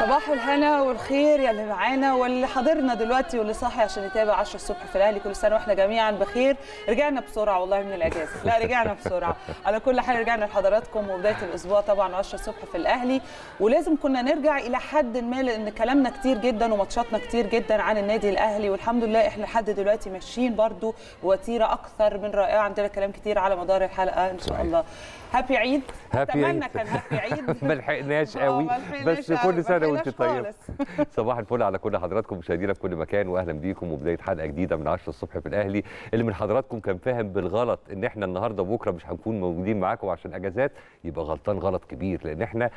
صباح الهنا والخير يا اللي معانا واللي حاضرنا دلوقتي واللي صاحي عشان يتابع 10 الصبح في الأهلي كل سنة وإحنا جميعا بخير. رجعنا بسرعة والله من الاجازه لا رجعنا بسرعة. على كل حال رجعنا لحضراتكم وبداية الأسبوع طبعا 10 الصبح في الأهلي. ولازم كنا نرجع إلى حد ما لأن كلامنا كتير جدا وماتشاتنا كتير جدا عن النادي الأهلي. والحمد لله إحنا لحد دلوقتي ماشيين برضو بوتيره أكثر من رائعة. عندنا كلام كتير على مدار الحلقة إن شاء صحيح. الله. هابي عيد. هابي أتمنى عيد. كان هابي عيد. ما لحقناش آه، قوي. بس كل سنة وانت طيب. صباح الفل على كل حضراتكم مشاهدينا في كل مكان وأهلا بيكم وبداية حلقة جديدة من 10 الصبح في الأهلي. اللي من حضراتكم كان فاهم بالغلط إن إحنا النهارده وبكرة مش هنكون موجودين معاكم عشان إجازات يبقى غلطان غلط كبير. لأن إحنا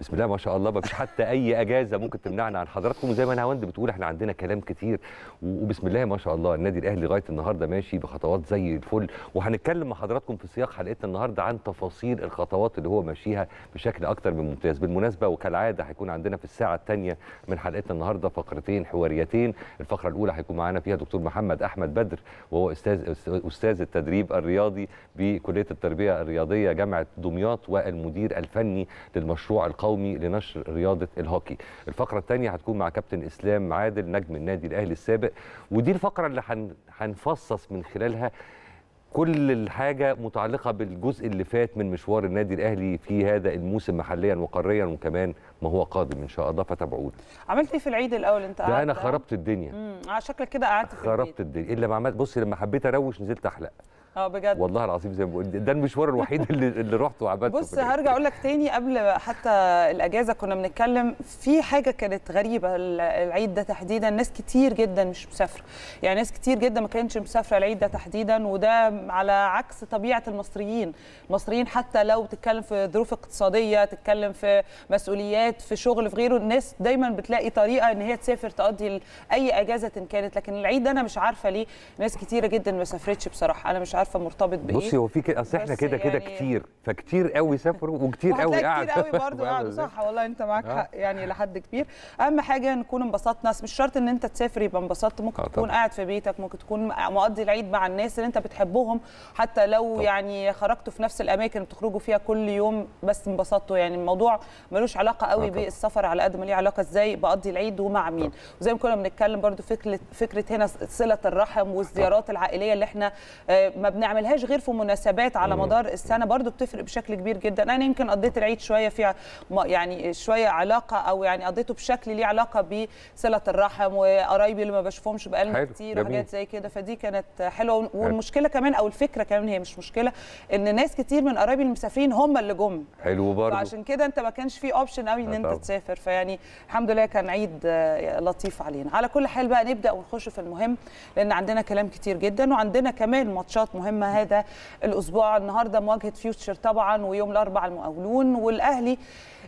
بسم الله ما شاء الله ما فيش حتى أي أجازة ممكن تمنعنا عن حضراتكم. وزي ما نهاوند بتقول إحنا عندنا كلام كتير. وبسم الله ما شاء الله النادي الأهلي لغاية النهارده ماشي بخطوات زي الفل. وهنتكلم مع حضراتكم في سياق حلقتنا النهارده عن تفاصيل الخطوات اللي هو ماشيها بشكل أكتر من ممتاز. بالمناسبة وكالعادة هيكون عندنا في الساعة الثانية من حلقتنا النهارده فقرتين حواريتين. الفقرة الأولى هيكون معانا فيها دكتور محمد أحمد بدر وهو أستاذ أستاذ التدريب الرياضي بكلية التربية الرياضية جامعة دمياط والمدير الفني للمشروع القومي لنشر رياضة الهوكي. الفقرة الثانية هتكون مع كابتن إسلام عادل نجم النادي الأهلي السابق. ودي الفقرة اللي هن- هنفصص من خلالها كل الحاجة متعلقة بالجزء اللي فات من مشوار النادي الأهلي في هذا الموسم محليا وقاريا وكمان ما هو قادم إن شاء الله. فتابعونا عملت إيه في العيد الأول؟ أنت ده أنا؟ خربت الدنيا. امم على شكلك كده قعدت في خربت الدنيا. إلا ما عملت بصي لما حبيت أروش نزلت أحلق. آه بجد. والله العظيم زي ما بقول ده المشوار الوحيد اللي, اللي رحته وعملته بص. هرجع أقول لك تاني قبل حتى الأجازة كنا بنتكلم في حاجة كانت غريبة ال- العيد ده تحديدا. ناس كتير جدا مش مسافرة. يعني ناس كتير جدا ما كانتش مسافرة العيد ده تحديدا وده على عكس طبيعة المصريين. المصريين حتى لو بتتكلم في ظروف اقتصادية تتكلم في مسؤوليات في شغل في غيره الناس دايما بتلاقي طريقة إن هي تسافر تقضي أي أجازة كانت. لكن العيد ده أنا مش عارفة ليه ناس كتيرة جدا ما سافرتش بصراحة. أنا مش عارفة مرتبط بإيه بصي هو في كده أصل إحنا كده كده يعني- كتير فكتير قوي سافروا وكتير قوي قعدوا كتير قوي برضه قعدوا؟ صح والله أنت معاك آه. حق يعني لحد كبير أهم حاجة نكون انبسطنا مش شرط إن أنت تسافر يبقى انبسطت ممكن آه تكون. قاعد في بيتك ممكن تكون مقضي العيد مع الناس اللي أنت بتحبهم حتى لو طبعاً. يعني خرجتوا في نفس الأماكن بتخرجوا فيها كل يوم بس انبسطتوا يعني الموضوع ملوش علاقة قوي آه. بالسفر على قد ما ليه علاقة إزاي بقضي العيد ومع مين طبعاً. وزي ما كنا بنتكلم برضو فكرة فكرة هنا صلة الرحم والزيارات العائلية اللي إحنا آه، ما بنعملهاش غير في مناسبات على. مدار السنة. برضو بتفرق بشكل كبير جدا. أنا يمكن قضيت العيد شوية في يعني شوية علاقة أو يعني قضيته بشكل ليه علاقة بصلة الرحم وقرايبي اللي ما بشوفهمش بقالنا كتير. وحاجات زي كده. فدي كانت حلوة. والمشكلة كمان أو الفكرة كمان هي مش مشكلة إن ناس كتير من قرايبي المسافرين هم اللي جم. حلو برضه فعشان كده أنت ما كانش في اوبشن قوي إن أنت. تسافر. فيعني الحمد لله كان عيد لطيف علينا. على كل حال بقى نبدأ ونخش في المهم لأن عندنا كلام كتير جدا وعندنا كمان ماتشات مهمة هذا الأسبوع. النهارده مواجهة فيوتشر طبعا ويوم الأربعاء المقاولون والأهلي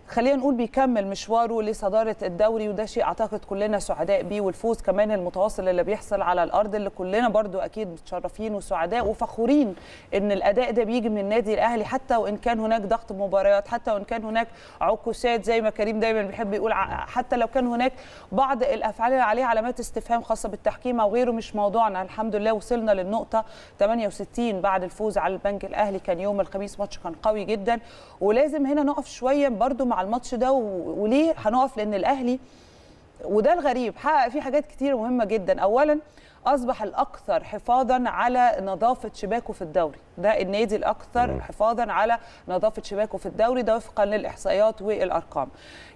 خلينا نقول بيكمل مشواره لصدارة الدوري وده شيء أعتقد كلنا سعداء بيه والفوز كمان المتواصل اللي بيحصل على الأرض اللي كلنا برضو أكيد متشرفين وسعداء وفخورين إن الأداء ده بيجي من النادي الأهلي حتى وإن كان هناك ضغط مباريات حتى وإن كان هناك عكوسات زي ما كريم دايما بيحب يقول حتى لو كان هناك بعض الأفعال اللي عليها علامات استفهام خاصة بالتحكيم أو غيره مش موضوعنا. الحمد لله وصلنا للنقطة 68 بعد الفوز على البنك الأهلي كان يوم الخميس ماتش كان قوي جدا. ولازم هنا نقف شوية برضو مع الماتش ده وليه هنقف لأن الأهلي وده الغريب حقق فيه حاجات كتير مهمة جدا. اولا أصبح الأكثر حفاظا على نظافة شباكه في الدوري. ده النادي الأكثر مم. حفاظا على نظافة شباكه في الدوري ده وفقا للإحصائيات والأرقام.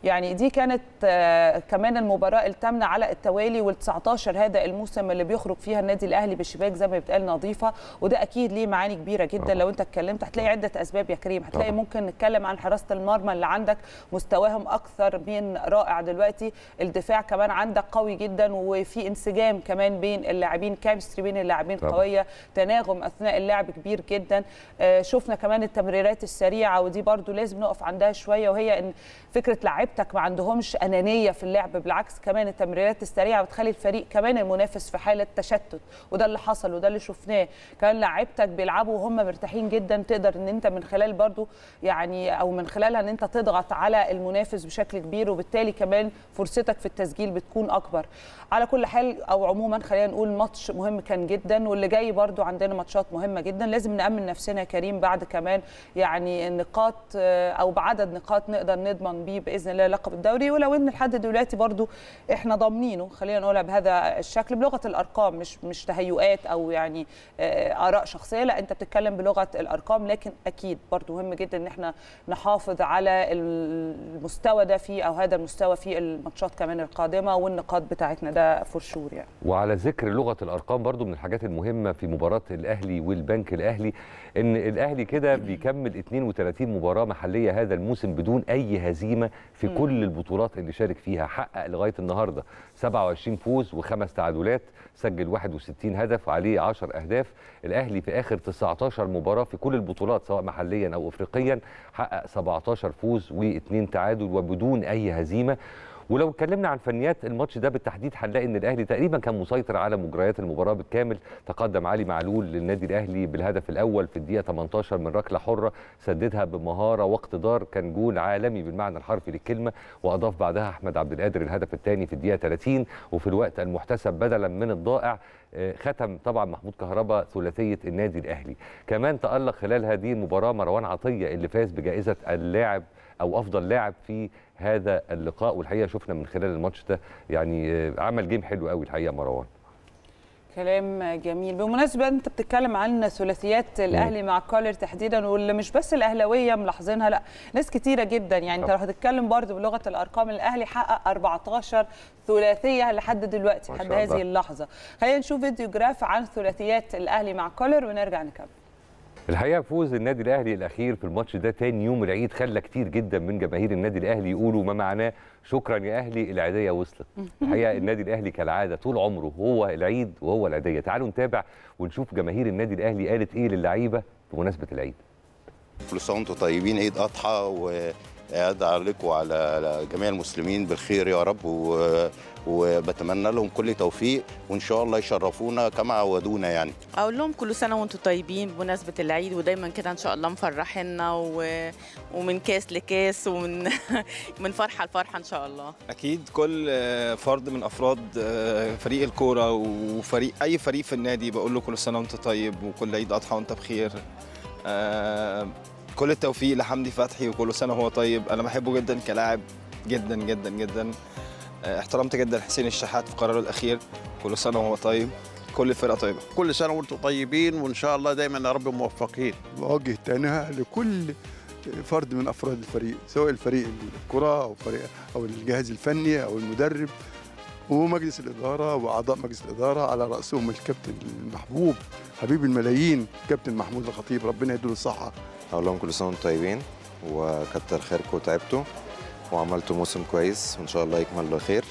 يعني دي كانت آه، كمان المباراة الثامنه على التوالي وال19 هذا الموسم اللي بيخرج فيها النادي الأهلي بشباك زي ما بيتقال نظيفة. وده أكيد ليه معاني كبيرة جدا. لو أنت اتكلمت. هتلاقي عدة أسباب يا كريم. هتلاقي طبعا. ممكن نتكلم عن حراسة المرمى اللي عندك. مستواهم أكثر من رائع دلوقتي. الدفاع كمان عندك قوي جدا. وفي انسجام كمان بين اللاعبين كيمستري بين اللاعبين. قوية تناغم أثناء اللعب كبير جدا. آه، شفنا كمان التمريرات السريعة ودي برضو لازم نقف عندها شوية وهي إن فكرة لعيبتك ما عندهمش أنانية في اللعب بالعكس كمان التمريرات السريعة بتخلي الفريق كمان المنافس في حالة تشتت وده اللي حصل وده اللي شفناه. كان لعيبتك بيلعبوا وهم مرتاحين جدا تقدر إن أنت من خلال برضو يعني أو من خلالها إن أنت تضغط على المنافس بشكل كبير وبالتالي كمان فرصتك في التسجيل بتكون أكبر. على كل حال أو عموما خلينا نقول والماتش مهم كان جدا واللي جاي برضو عندنا ماتشات مهمة جدا. لازم نأمن نفسنا يا كريم بعد كمان يعني النقاط آه، أو بعدد نقاط نقدر نضمن بيه بإذن الله لقب الدوري. ولو إن لحد دلوقتي برضو إحنا ضامنينه خلينا نقولها بهذا الشكل بلغة الأرقام مش مش تهيؤات أو يعني آه، آراء شخصية لا أنت بتتكلم بلغة الأرقام. لكن أكيد برضو مهم جدا إن إحنا نحافظ على المستوى ده في أو هذا المستوى في الماتشات كمان القادمة والنقاط بتاعتنا ده. فور شور يعني وعلى ذكر لغة الأرقام برضو من الحاجات المهمة في مباراة الأهلي والبنك الأهلي إن الأهلي كده بيكمل 32 مباراة محلية هذا الموسم بدون أي هزيمة في مم. كل البطولات اللي شارك فيها حقق لغاية النهارده 27 فوز وخمس تعادلات سجل 61 هدف وعليه 10 أهداف. الأهلي في آخر 19 مباراة في كل البطولات سواء محليا أو افريقيا حقق 17 فوز واثنين تعادل وبدون أي هزيمة. ولو اتكلمنا عن فنيات الماتش ده بالتحديد هنلاقي إن الأهلي تقريبا كان مسيطر على مجريات المباراة بالكامل. تقدم علي معلول للنادي الأهلي بالهدف الأول في الدقيقة 18 من ركلة حرة سددها بمهارة واقتدار كان جول عالمي بالمعنى الحرفي للكلمة وأضاف بعدها أحمد عبد القادر الهدف الثاني في الدقيقة 30 وفي الوقت المحتسب بدلا من الضائع آه، ختم طبعا محمود كهربا ثلاثية النادي الأهلي. كمان تألق خلال هذه المباراة مروان عطية اللي فاز بجائزة اللاعب أو أفضل لاعب في هذا اللقاء والحقيقة شفنا من خلال الماتش ده يعني آه، عمل جيم حلو قوي الحقيقة مروان. كلام جميل. بالمناسبه أنت بتتكلم عن ثلاثيات الأهلي مع كولر تحديدا واللي مش بس الأهلاوية ملاحظينها لأ ناس كتيرة جدا. يعني أنت لو. هتتكلم برضو بلغة الأرقام الأهلي حقق 14 ثلاثية لحد دلوقتي لحد. هذه اللحظة. خلينا نشوف فيديو جراف عن ثلاثيات الأهلي مع كولر ونرجع نكمل. الحقيقة فوز النادي الأهلي الأخير في الماتش ده تاني يوم العيد خلى كتير جدا من جماهير النادي الأهلي يقولوا ما معناه شكرا يا أهلي العيدية وصلت. الحقيقة النادي الأهلي كالعادة طول عمره هو العيد وهو العيدية. تعالوا نتابع ونشوف جماهير النادي الأهلي قالت إيه للعيبة بمناسبة العيد. كل سنة وأنتم طيبين عيد أضحى وادعى لكم وعلى جميع المسلمين بالخير يا رب و... وبتمنى لهم كل توفيق وإن شاء الله يشرفونا كما عودونا يعني. أقول لهم كل سنة وأنتم طيبين بمناسبة العيد ودايما كده إن شاء الله مفرحينا و... ومن كاس لكاس ومن من فرحة لفرحة إن شاء الله. أكيد كل فرد من أفراد آه، فريق الكورة وفريق أي فريق في النادي بقول له كل سنة وأنت طيب وكل عيد أضحى وأنت بخير. آه، كل التوفيق لحمدي فتحي وكل سنة وهو طيب. أنا بحبه جدا كلاعب جدا جدا جدا. احترمت جدا حسين الشحات في قراره الأخير. كل سنة وهو طيب كل الفرقه طيبة. كل سنة وأنتم طيبين وإن شاء الله دايما يا رب موفقين. بوجه تهنئه لكل فرد من أفراد الفريق سواء الفريق الكرة أو فريق أو الجهاز الفني أو المدرب ومجلس الإدارة وأعضاء مجلس الإدارة على رأسهم الكابتن المحبوب حبيب الملايين كابتن محمود الخطيب. ربنا يديله الصحة. أقول لهم كل سنة وأنتم طيبين وكتر خيركم وتعبتوا. وعملتوا موسم كويس وإن شاء الله يكمل بخير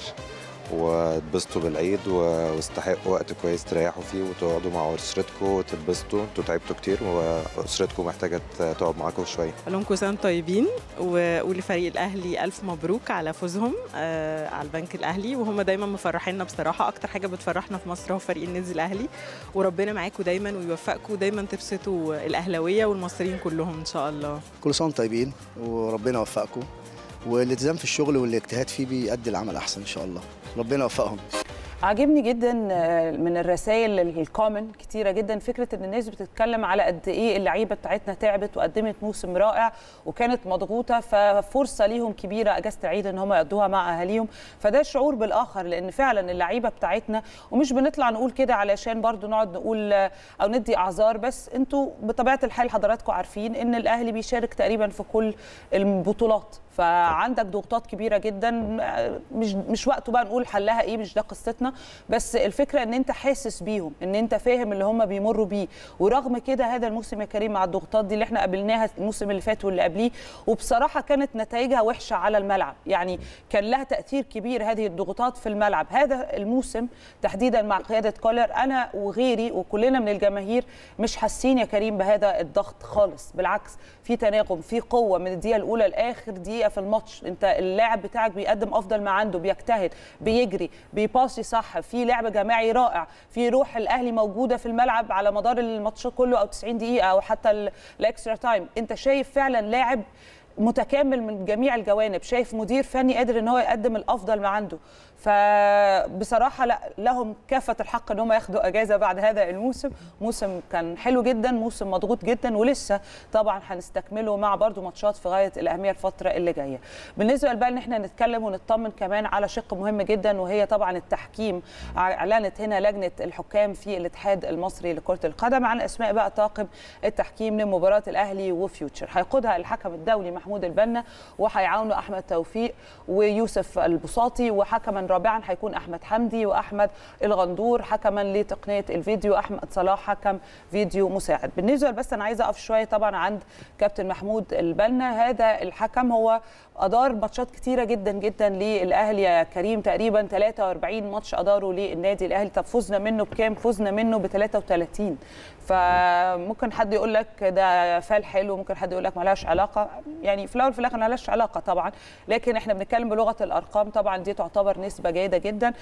واتبسطوا بالعيد واستحقوا وقت كويس تريحوا فيه وتقعدوا مع أسرتكم وتتبسطوا. أنتوا تعبتوا كتير وأسرتكم محتاجة تقعد معاكم شوية. أقول لهم كل سنه وأنتم طيبين ولفريق الأهلي ألف مبروك على فوزهم آه على البنك الأهلي. وهم دايما مفرحيننا بصراحة. أكتر حاجة بتفرحنا في مصر هو فريق النادي الأهلي. وربنا معاكم دايما ويوفقكم ودايما تبسطوا الأهلاوية والمصريين كلهم إن شاء الله. كل سنة وأنتم طيبين وربنا يوفقكم. والالتزام في الشغل والاجتهاد فيه بيؤدي العمل أحسن إن شاء الله. ربنا يوفقهم. عاجبني جدا آه، من الرسائل الكومن كتيرة جدا فكرة إن الناس بتتكلم على قد إيه اللعيبة بتاعتنا تعبت وقدمت موسم رائع وكانت مضغوطة ففرصة ليهم كبيرة أجازة العيد إن هم يقضوها مع أهاليهم. فده شعور بالآخر لأن فعلا اللعيبة بتاعتنا ومش بنطلع نقول كده علشان برضو نقعد نقول آه، أو ندي أعذار بس أنتوا بطبيعة الحال حضراتكم عارفين إن الأهلي بيشارك تقريبا في كل البطولات. فعندك ضغوطات كبيرة جدا. مش مش وقته بقى نقول حلها إيه مش ده قصتنا. بس الفكرة إن أنت حاسس بيهم إن أنت فاهم اللي هم بيمروا بيه. ورغم كده هذا الموسم يا كريم مع الضغوطات دي اللي إحنا قابلناها الموسم اللي فات واللي قبليه وبصراحة كانت نتائجها وحشة على الملعب. يعني كان لها تأثير كبير هذه الضغوطات في الملعب. هذا الموسم تحديدا مع قيادة كولر أنا وغيري وكلنا من الجماهير مش حاسين يا كريم بهذا الضغط خالص. بالعكس في تناغم في قوة من الدقيقة الأولى لآخر دقيقة في الماتش. أنت اللاعب بتاعك بيقدم أفضل ما عنده بيجتهد بيجري بيباسي صح في لعب جماعي رائع في روح الأهلي موجودة في الملعب على مدار الماتش كله أو 90 دقيقة أو حتى ال- ال extra time أنت شايف فعلا لاعب متكامل من جميع الجوانب شايف مدير فني قادر إن هو يقدم الأفضل ما عنده. فبصراحة لا لهم كافة الحق إن هم ياخدوا أجازة بعد هذا الموسم. موسم كان حلو جدا موسم مضغوط جدا ولسه طبعا هنستكمله مع برضو ماتشات في غاية الأهمية الفترة اللي جاية. بالنسبة بقى إن إحنا نتكلم ونطمن كمان على شق مهم جدا وهي طبعا التحكيم أعلنت هنا لجنة الحكام في الاتحاد المصري لكرة القدم عن أسماء بقى طاقم التحكيم لمباراة الأهلي وفيوتشر. هيقودها الحكم الدولي محمود البنا وهيعاونه أحمد توفيق ويوسف البساطي وحكما رابعا هيكون أحمد حمدي وأحمد الغندور حكما لتقنية الفيديو أحمد صلاح حكم فيديو مساعد. بالنسبة بس أنا عايزة أقف شوية طبعا عند كابتن محمود البنا. هذا الحكم هو أدار ماتشات كتيرة جدا جدا للأهلي يا كريم. تقريبا 43 ماتش أداره للنادي الأهلي. طب فزنا منه بكام؟ فزنا منه ب 33 فممكن حد يقول لك ده فال حلو ممكن حد يقول لك مالهاش علاقة. يعني في الأول وفي الآخر مالهاش علاقة طبعا. لكن إحنا بنتكلم بلغة الأرقام. طبعا دي تعتبر نسبة جيدة جدا.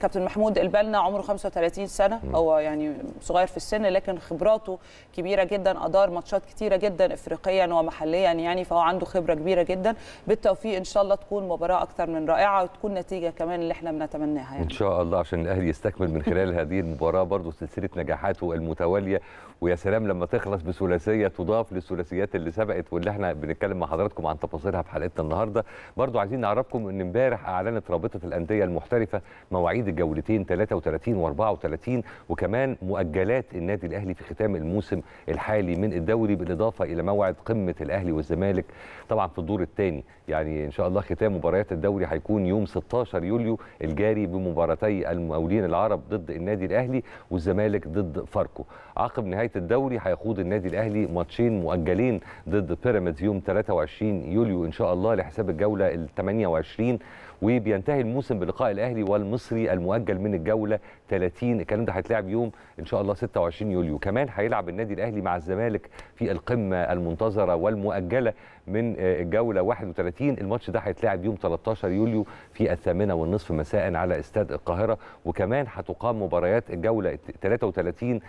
كابتن محمود البنا عمره 35 سنة. هو يعني صغير في السن لكن خبراته كبيرة جدا. أدار ماتشات كتيرة جدا افريقيا ومحليا يعني فهو عنده خبرة كبيرة جدا. بالتوفيق إن شاء الله تكون مباراة أكثر من رائعة وتكون نتيجة كمان اللي إحنا بنتمناها يعني. إن شاء الله عشان الأهلي يستكمل من خلال هذه المباراة برضه سلسلة نجاحاته المتوالية. ويا سلام لما تخلص بثلاثية تضاف للثلاثيات اللي سبقت واللي إحنا بنتكلم مع حضراتكم عن تفاصيلها في حلقتنا النهارده. برضو عايزين نعرفكم إن إمبارح أعلنت رابطة الأندية المحترفة مواعيد الجولتين 33 و34 وكمان مؤجلات النادي الأهلي في ختام الموسم الحالي من الدوري بالإضافة إلى موعد قمة الأهلي والزمالك طبعا في الدور الثاني. يعني إن شاء الله ختام مباريات الدوري هيكون يوم 16 يوليو الجاري بمباراتي المقاولين العرب ضد النادي الأهلي والزمالك ضد فاركو. عقب نهاية الدوري هيخوض النادي الأهلي ماتشين مؤجلين ضد بيراميدز يوم 23 يوليو إن شاء الله لحساب الجولة ال 28 وبينتهي الموسم بلقاء الأهلي والمصري المؤجل من الجولة 30 الكلام ده هيتلعب يوم إن شاء الله 26 يوليو. كمان هيلعب النادي الأهلي مع الزمالك في القمة المنتظرة والمؤجلة من الجولة 31 الماتش ده هيتلعب يوم 13 يوليو في الثامنة والنصف مساء على استاد القاهرة. وكمان هتقام مباريات الجولة 33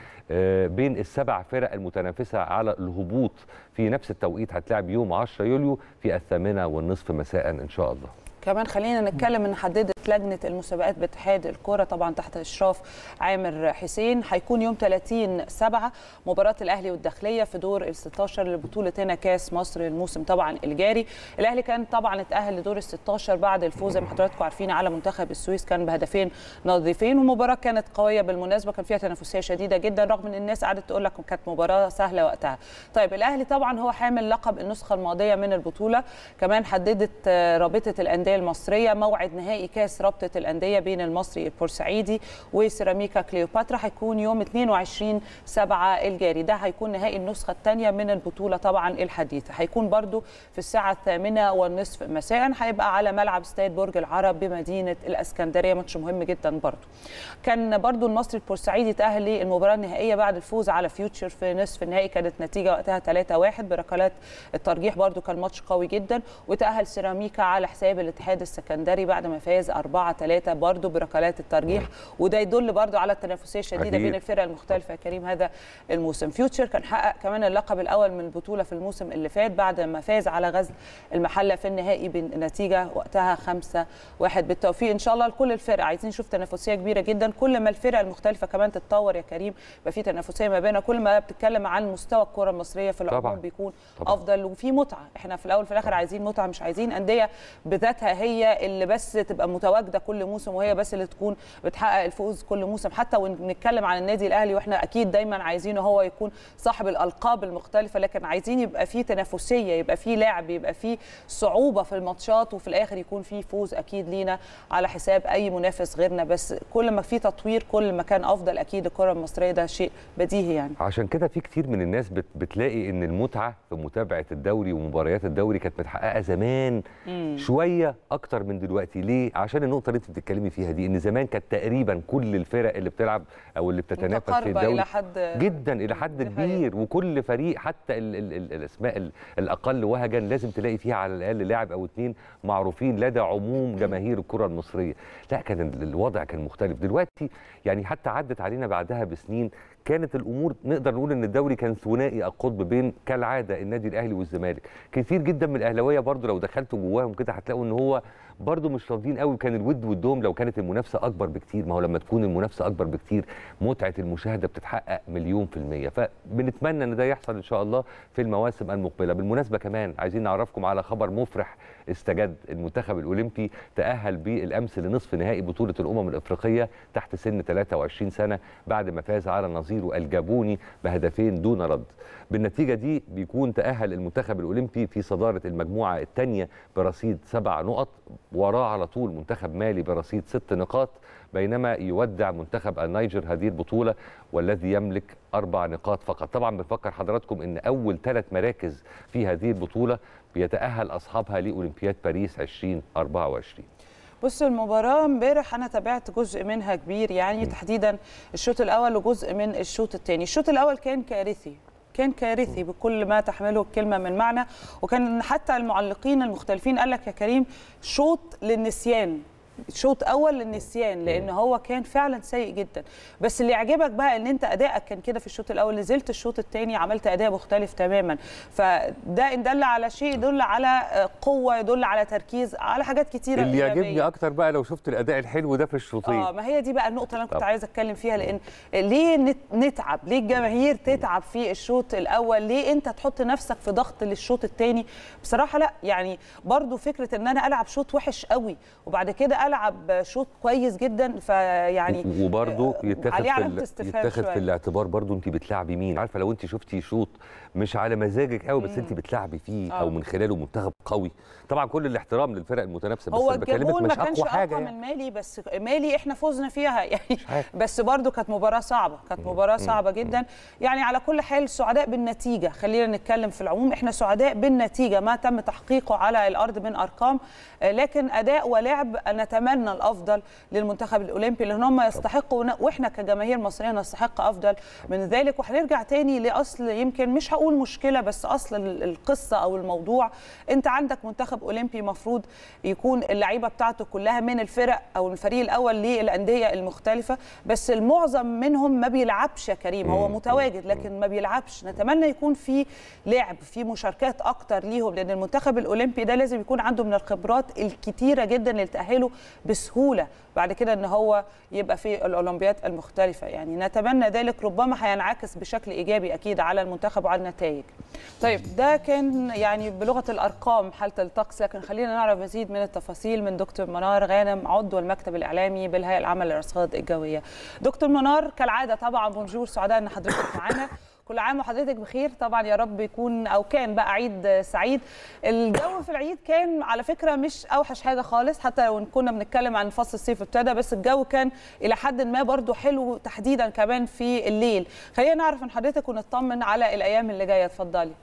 بين السبع فرق المتنافسة على الهبوط. في نفس التوقيت هتلعب يوم 10 يوليو في الثامنة والنصف مساء إن شاء الله. كمان خلينا نتكلم ان حددت لجنة المسابقات باتحاد الكره طبعا تحت إشراف عامر حسين. هيكون يوم 30 7 مباراة الأهلي والداخلية في دور ال 16 لبطولة هنا كاس مصر الموسم طبعا الجاري. الأهلي كان طبعا اتأهل لدور ال 16 بعد الفوز زي ما حضراتكم عارفين على منتخب السويس. كان بهدفين نظيفين والمباراه كانت قوية بالمناسبة. كان فيها تنافسية شديدة جدا رغم إن الناس قعدت تقول لك كانت مباراة سهلة وقتها. طيب الأهلي طبعا هو حامل لقب النسخة الماضية من البطولة. كمان حددت رابطة الأندية المصرية موعد نهائي كاس رابطة الأندية بين المصري البورسعيدي وسيراميكا كليوباترا. هيكون يوم 22 7 الجاري. ده هيكون نهائي النسخة الثانية من البطولة طبعا الحديثة. هيكون برضو في الساعة الثامنة والنصف مساء. هيبقى على ملعب استاد برج العرب بمدينة الإسكندرية. ماتش مهم جدا برضو. كان برضو المصري البورسعيدي تأهل للمباراة النهائية بعد الفوز على فيوتشر في نصف النهائي. كانت نتيجة وقتها 3 1 بركلات الترجيح برضو كان ماتش قوي جدا. وتأهل سيراميكا على حساب الاتحاد السكندري بعد ما فاز 4 3 برضو بركلات الترجيح وده يدل برضو على التنافسية الشديدة. بين الفرق المختلفة يا كريم هذا الموسم. فيوتشر كان حقق كمان اللقب الأول من البطولة في الموسم اللي فات بعد ما فاز على غزل المحلة في النهائي بنتيجة وقتها 5 1 بالتوفيق. إن شاء الله لكل الفرق عايزين نشوف تنافسية كبيرة جدا. كل ما الفرق المختلفة كمان تتطور يا كريم يبقى في تنافسية ما بينها. كل ما بتتكلم عن مستوى الكرة المصرية في العموم طبعاً. بيكون طبعاً. أفضل وفي متعة. إحنا في الأول وفي الآخر عايزين متعة مش عايزين أندية بذاتها هي اللي بس تبقى متواجدة كل موسم وهي بس اللي تكون بتحقق الفوز كل موسم. حتى ونتكلم عن النادي الأهلي وإحنا أكيد دايما عايزينه هو يكون صاحب الألقاب المختلفة لكن عايزين يبقى في تنافسية يبقى في لعب يبقى في صعوبة في الماتشات وفي الآخر يكون في فوز أكيد لينا على حساب أي منافس غيرنا. بس كل ما في تطوير كل ما كان أفضل أكيد الكرة المصرية ده شيء بديهي يعني. عشان كده في كتير من الناس بت بتلاقي إن المتعة في متابعة الدوري ومباريات الدوري كانت متحققة زمان شوية أكتر من دلوقتي. ليه؟ عشان النقطة اللي انت بتتكلمي فيها دي إن زمان كانت تقريبا كل الفرق اللي بتلعب أو اللي بتتنافس في الدوري إلى حد- جدا إلى حد. كبير. وكل فريق حتى ال ال ال الأسماء ال الأقل وهجا لازم تلاقي فيها على الأقل لاعب أو اتنين معروفين لدى عموم جماهير الكرة المصرية. لا كان ال- الوضع كان مختلف. دلوقتي يعني حتى عدت علينا بعدها بسنين كانت الأمور نقدر نقول إن الدوري كان ثنائي القطب بين كالعادة النادي الأهلي والزمالك. كتير جدا من الأهلاوية برضو لو دخلتوا جواهم كده هتلاقوا إن هو برضو مش راضيين قوي. كان الود والدوم لو كانت المنافسة أكبر بكتير. ما هو لما تكون المنافسة أكبر بكتير متعة المشاهدة بتتحقق مليون في المية. فبنتمنى إن ده يحصل إن شاء الله في المواسم المقبلة. بالمناسبة كمان عايزين نعرفكم على خبر مفرح استجد. المنتخب الأولمبي تأهل بالأمس لنصف نهائي بطولة الأمم الأفريقية تحت سن 23 سنة بعد ما فاز على نظيره الجابوني بهدفين دون رد. بالنتيجة دي بيكون تأهل المنتخب الأولمبي في صدارة المجموعة الثانية برصيد سبع نقط وراه على طول منتخب مالي برصيد ست نقاط بينما يودع منتخب النيجر هذه البطوله والذي يملك أربع نقاط فقط. طبعا بنفكر حضراتكم إن أول ثلاث مراكز في هذه البطولة بيتاهل أصحابها لأولمبياد باريس 2024 بص المباراة امبارح أنا تابعت جزء منها كبير يعني تحديدا الشوط الأول وجزء من الشوط الثاني، الشوط الأول كان كارثي كان كارثي بكل ما تحمله الكلمة من معنى. وكان حتى المعلقين المختلفين قال لك يا كريم شوط للنسيان. شوط أول للنسيان لأن هو كان فعلا سيء جدا. بس اللي يعجبك بقى إن أنت أدائك كان كده في الشوط الأول نزلت الشوط الثاني عملت أداء مختلف تماما. فده ان دل على شيء يدل على قوة يدل على تركيز على حاجات كتيرة اللي. يعجبني أكتر بقى لو شفت الأداء الحلو ده في الشوطين. آه ما هي دي بقى النقطة اللي أنا كنت. عايزه أتكلم فيها لأن ليه نت- نتعب؟ ليه الجماهير تتعب في الشوط الأول؟ ليه أنت تحط نفسك في ضغط للشوط الثاني بصراحة لأ يعني برضو فكرة إن أنا ألعب شوط وحش قوي وبعد كده العب شوط كويس جدا فيعني وبرضه يتاخد عليه في يتاخد. في الاعتبار برضه انت بتلعبي مين. عارفة لو انت شفتي شوط مش على مزاجك قوي بس انت بتلعبي فيه أو آه. من خلاله منتخب قوي. طبعا كل الاحترام للفرق المتنافسة بس هو الجابون ما مش كانش أقوى أقوى حاجة يعني. من مالي بس مالي إحنا فزنا فيها يعني. بس برضو كانت مباراة صعبة كانت مباراة صعبة جدا. يعني على كل حال سعداء بالنتيجة. خلينا نتكلم في العموم. إحنا سعداء بالنتيجة. ما تم تحقيقه على الأرض من أرقام آه، لكن أداء ولعب نتمنى الأفضل للمنتخب الأولمبي لأن هم يستحقوا وإحنا كجماهير مصريه نستحق أفضل من ذلك. وهنرجع تاني لأصل يمكن مش هقول مشكلة بس أصل ال- القصة أو الموضوع. أنت عندك منتخب أولمبي مفروض يكون اللعيبة بتاعته كلها من الفرق أو الفريق الأول للأندية المختلفة بس المعظم منهم ما بيلعبش يا كريم. هو متواجد لكن ما بيلعبش. نتمنى يكون في لعب في مشاركات أكتر ليهم لأن المنتخب الأولمبي ده لازم يكون عنده من الخبرات الكتيرة جدا اللي تاهله بسهولة. بعد كده إن هو يبقى في الاولمبياد المختلفة. يعني نتمنى ذلك. ربما هينعكس بشكل إيجابي أكيد على المنتخب وعلى النتائج. طيب ده كان يعني بلغة الأرقام حالة الطقس. لكن خلينا نعرف مزيد من التفاصيل من دكتور منار غانم عضو المكتب الإعلامي بالهيئة العامة للأرصاد الجوية. دكتور منار كالعادة طبعا بونجور سعداء إن حضرتك معانا. كل عام وحضرتك بخير. طبعا يا رب يكون أو كان بقى عيد سعيد. الجو في العيد كان على فكرة مش أوحش حاجة خالص حتى لو كنا بنتكلم عن فصل الصيف ابتدى بس الجو كان إلى حد ما برضو حلو تحديدا كمان في الليل. خلينا نعرف من حضرتك ونطمن على الأيام اللي جاية. اتفضلي.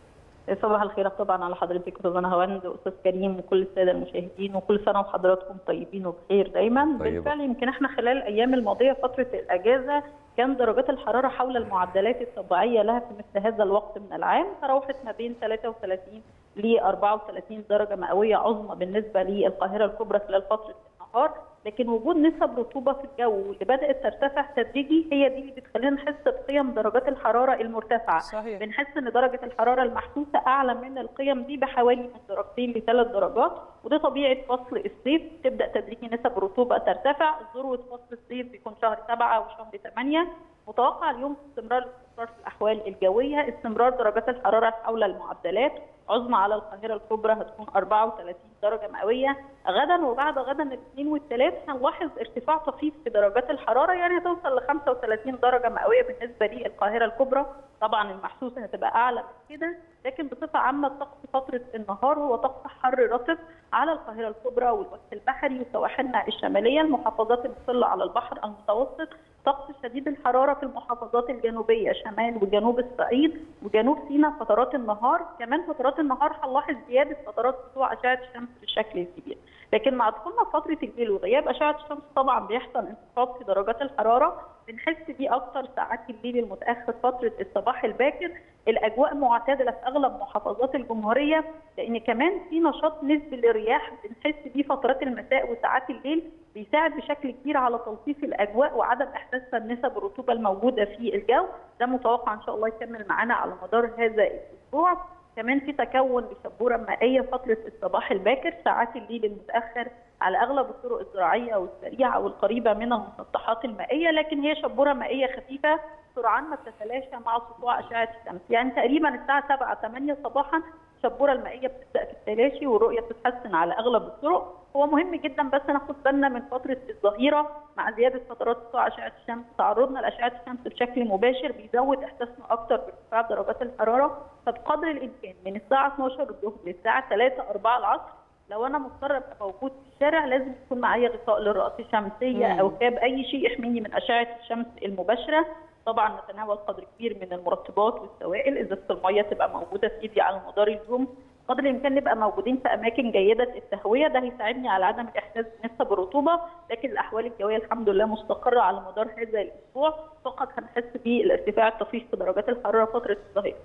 صباح الخير طبعا على حضرتك أستاذ هوند وأستاذ كريم وكل السادة المشاهدين وكل سنة وحضراتكم طيبين وبخير دايما. طيبة. بالفعل يمكن إحنا خلال الأيام الماضية فترة الأجازة كان درجات الحرارة حول المعدلات الطبيعية لها في مثل هذا الوقت من العام تراوحت ما بين 33 ل 34 درجة مئوية عظمى بالنسبة للقاهرة الكبرى خلال فترة النهار. لكن وجود نسب رطوبة في الجو اللي بدأت ترتفع تدريجي هي دي اللي بتخلينا نحس بقيم درجات الحرارة المرتفعة. صحيح. بنحس إن درجة الحرارة المحسوسة أعلى من القيم دي بحوالي من درجتين لثلاث درجات وده طبيعة فصل الصيف. تبدأ تدريجي نسب الرطوبة ترتفع ذروة فصل الصيف بيكون شهر سبعة وشهر ثمانيه متوقع اليوم استمرار الاستقرار في الأحوال الجوية استمرار درجات الحرارة حول المعدلات. عظمى على القاهرة الكبرى هتكون 34 درجة مئوية. غدا وبعد غدا الاثنين والثلاث هنلاحظ ارتفاع طفيف في درجات الحرارة يعني هتوصل ل 35 درجة مئوية بالنسبة للقاهرة الكبرى. طبعا المحسوسه هتبقى أعلى من كده لكن بصفة عامة الطقس فترة النهار هو طقس حر رطب على القاهرة الكبرى والوجه البحري وسواحلنا الشمالية. المحافظات المطله على البحر المتوسط طقس شديد الحرارة في المحافظات الجنوبية شمال وجنوب الصعيد وجنوب سيناء فترات النهار كمان فترات النهار هنلاحظ زياده فترات سطوع أشعة الشمس بشكل كبير. لكن مع دخولنا فترة الليل وغياب أشعة الشمس طبعا بيحصل انخفاض في درجات الحرارة. بنحس بيه أكتر ساعات الليل المتأخر فترة الصباح الباكر. الأجواء معتدلة في أغلب محافظات الجمهورية لأن كمان في نشاط نسبي للرياح بنحس بيه فترات المساء وساعات الليل بيساعد بشكل كبير على تلطيف الأجواء وعدم احساسها بنسب الرطوبه الموجودة في الجو. ده متوقع إن شاء الله يكمل معانا على مدار هذا الأسبوع. كمان في تكون لشبوره مائية فترة الصباح الباكر ساعات الليل المتأخر على أغلب الطرق الزراعية والسريعة والقريبة من المسطحات المائية لكن هي شبورة مائية خفيفة سرعان ما بتتلاشى مع سطوع أشعة الشمس. يعني تقريبا الساعة 7 8 صباحا الشبوره المائية بتبدأ في التلاشي والرؤية بتتحسن على أغلب الطرق. هو مهم جدا بس ناخد بالنا من فترة الظهيرة مع زيادة فترات سطوع أشعة الشمس. تعرضنا لأشعة الشمس بشكل مباشر بيزود إحساسنا أكتر بارتفاع درجات الحرارة. فبقدر الإمكان من الساعة 12 الظهر للساعة 3 4 العصر لو أنا مضطر أبقى موجود في الشارع لازم يكون معايا غطاء للرأس شمسيه. أو كاب أي شيء يحميني من أشعة الشمس المباشرة. طبعا نتناول قدر كبير من المرطبات والسوائل ازازه الميه تبقى موجودة في إيدي على مدار اليوم. قدر الإمكان نبقى موجودين في أماكن جيدة التهويه ده هيساعدني على عدم الإحساس بنسب الرطوبه لكن الأحوال الجوية الحمد لله مستقرة على مدار هذا الأسبوع. فقط هنحس بالارتفاع الطفيف في درجات الحرارة فترة الظهيره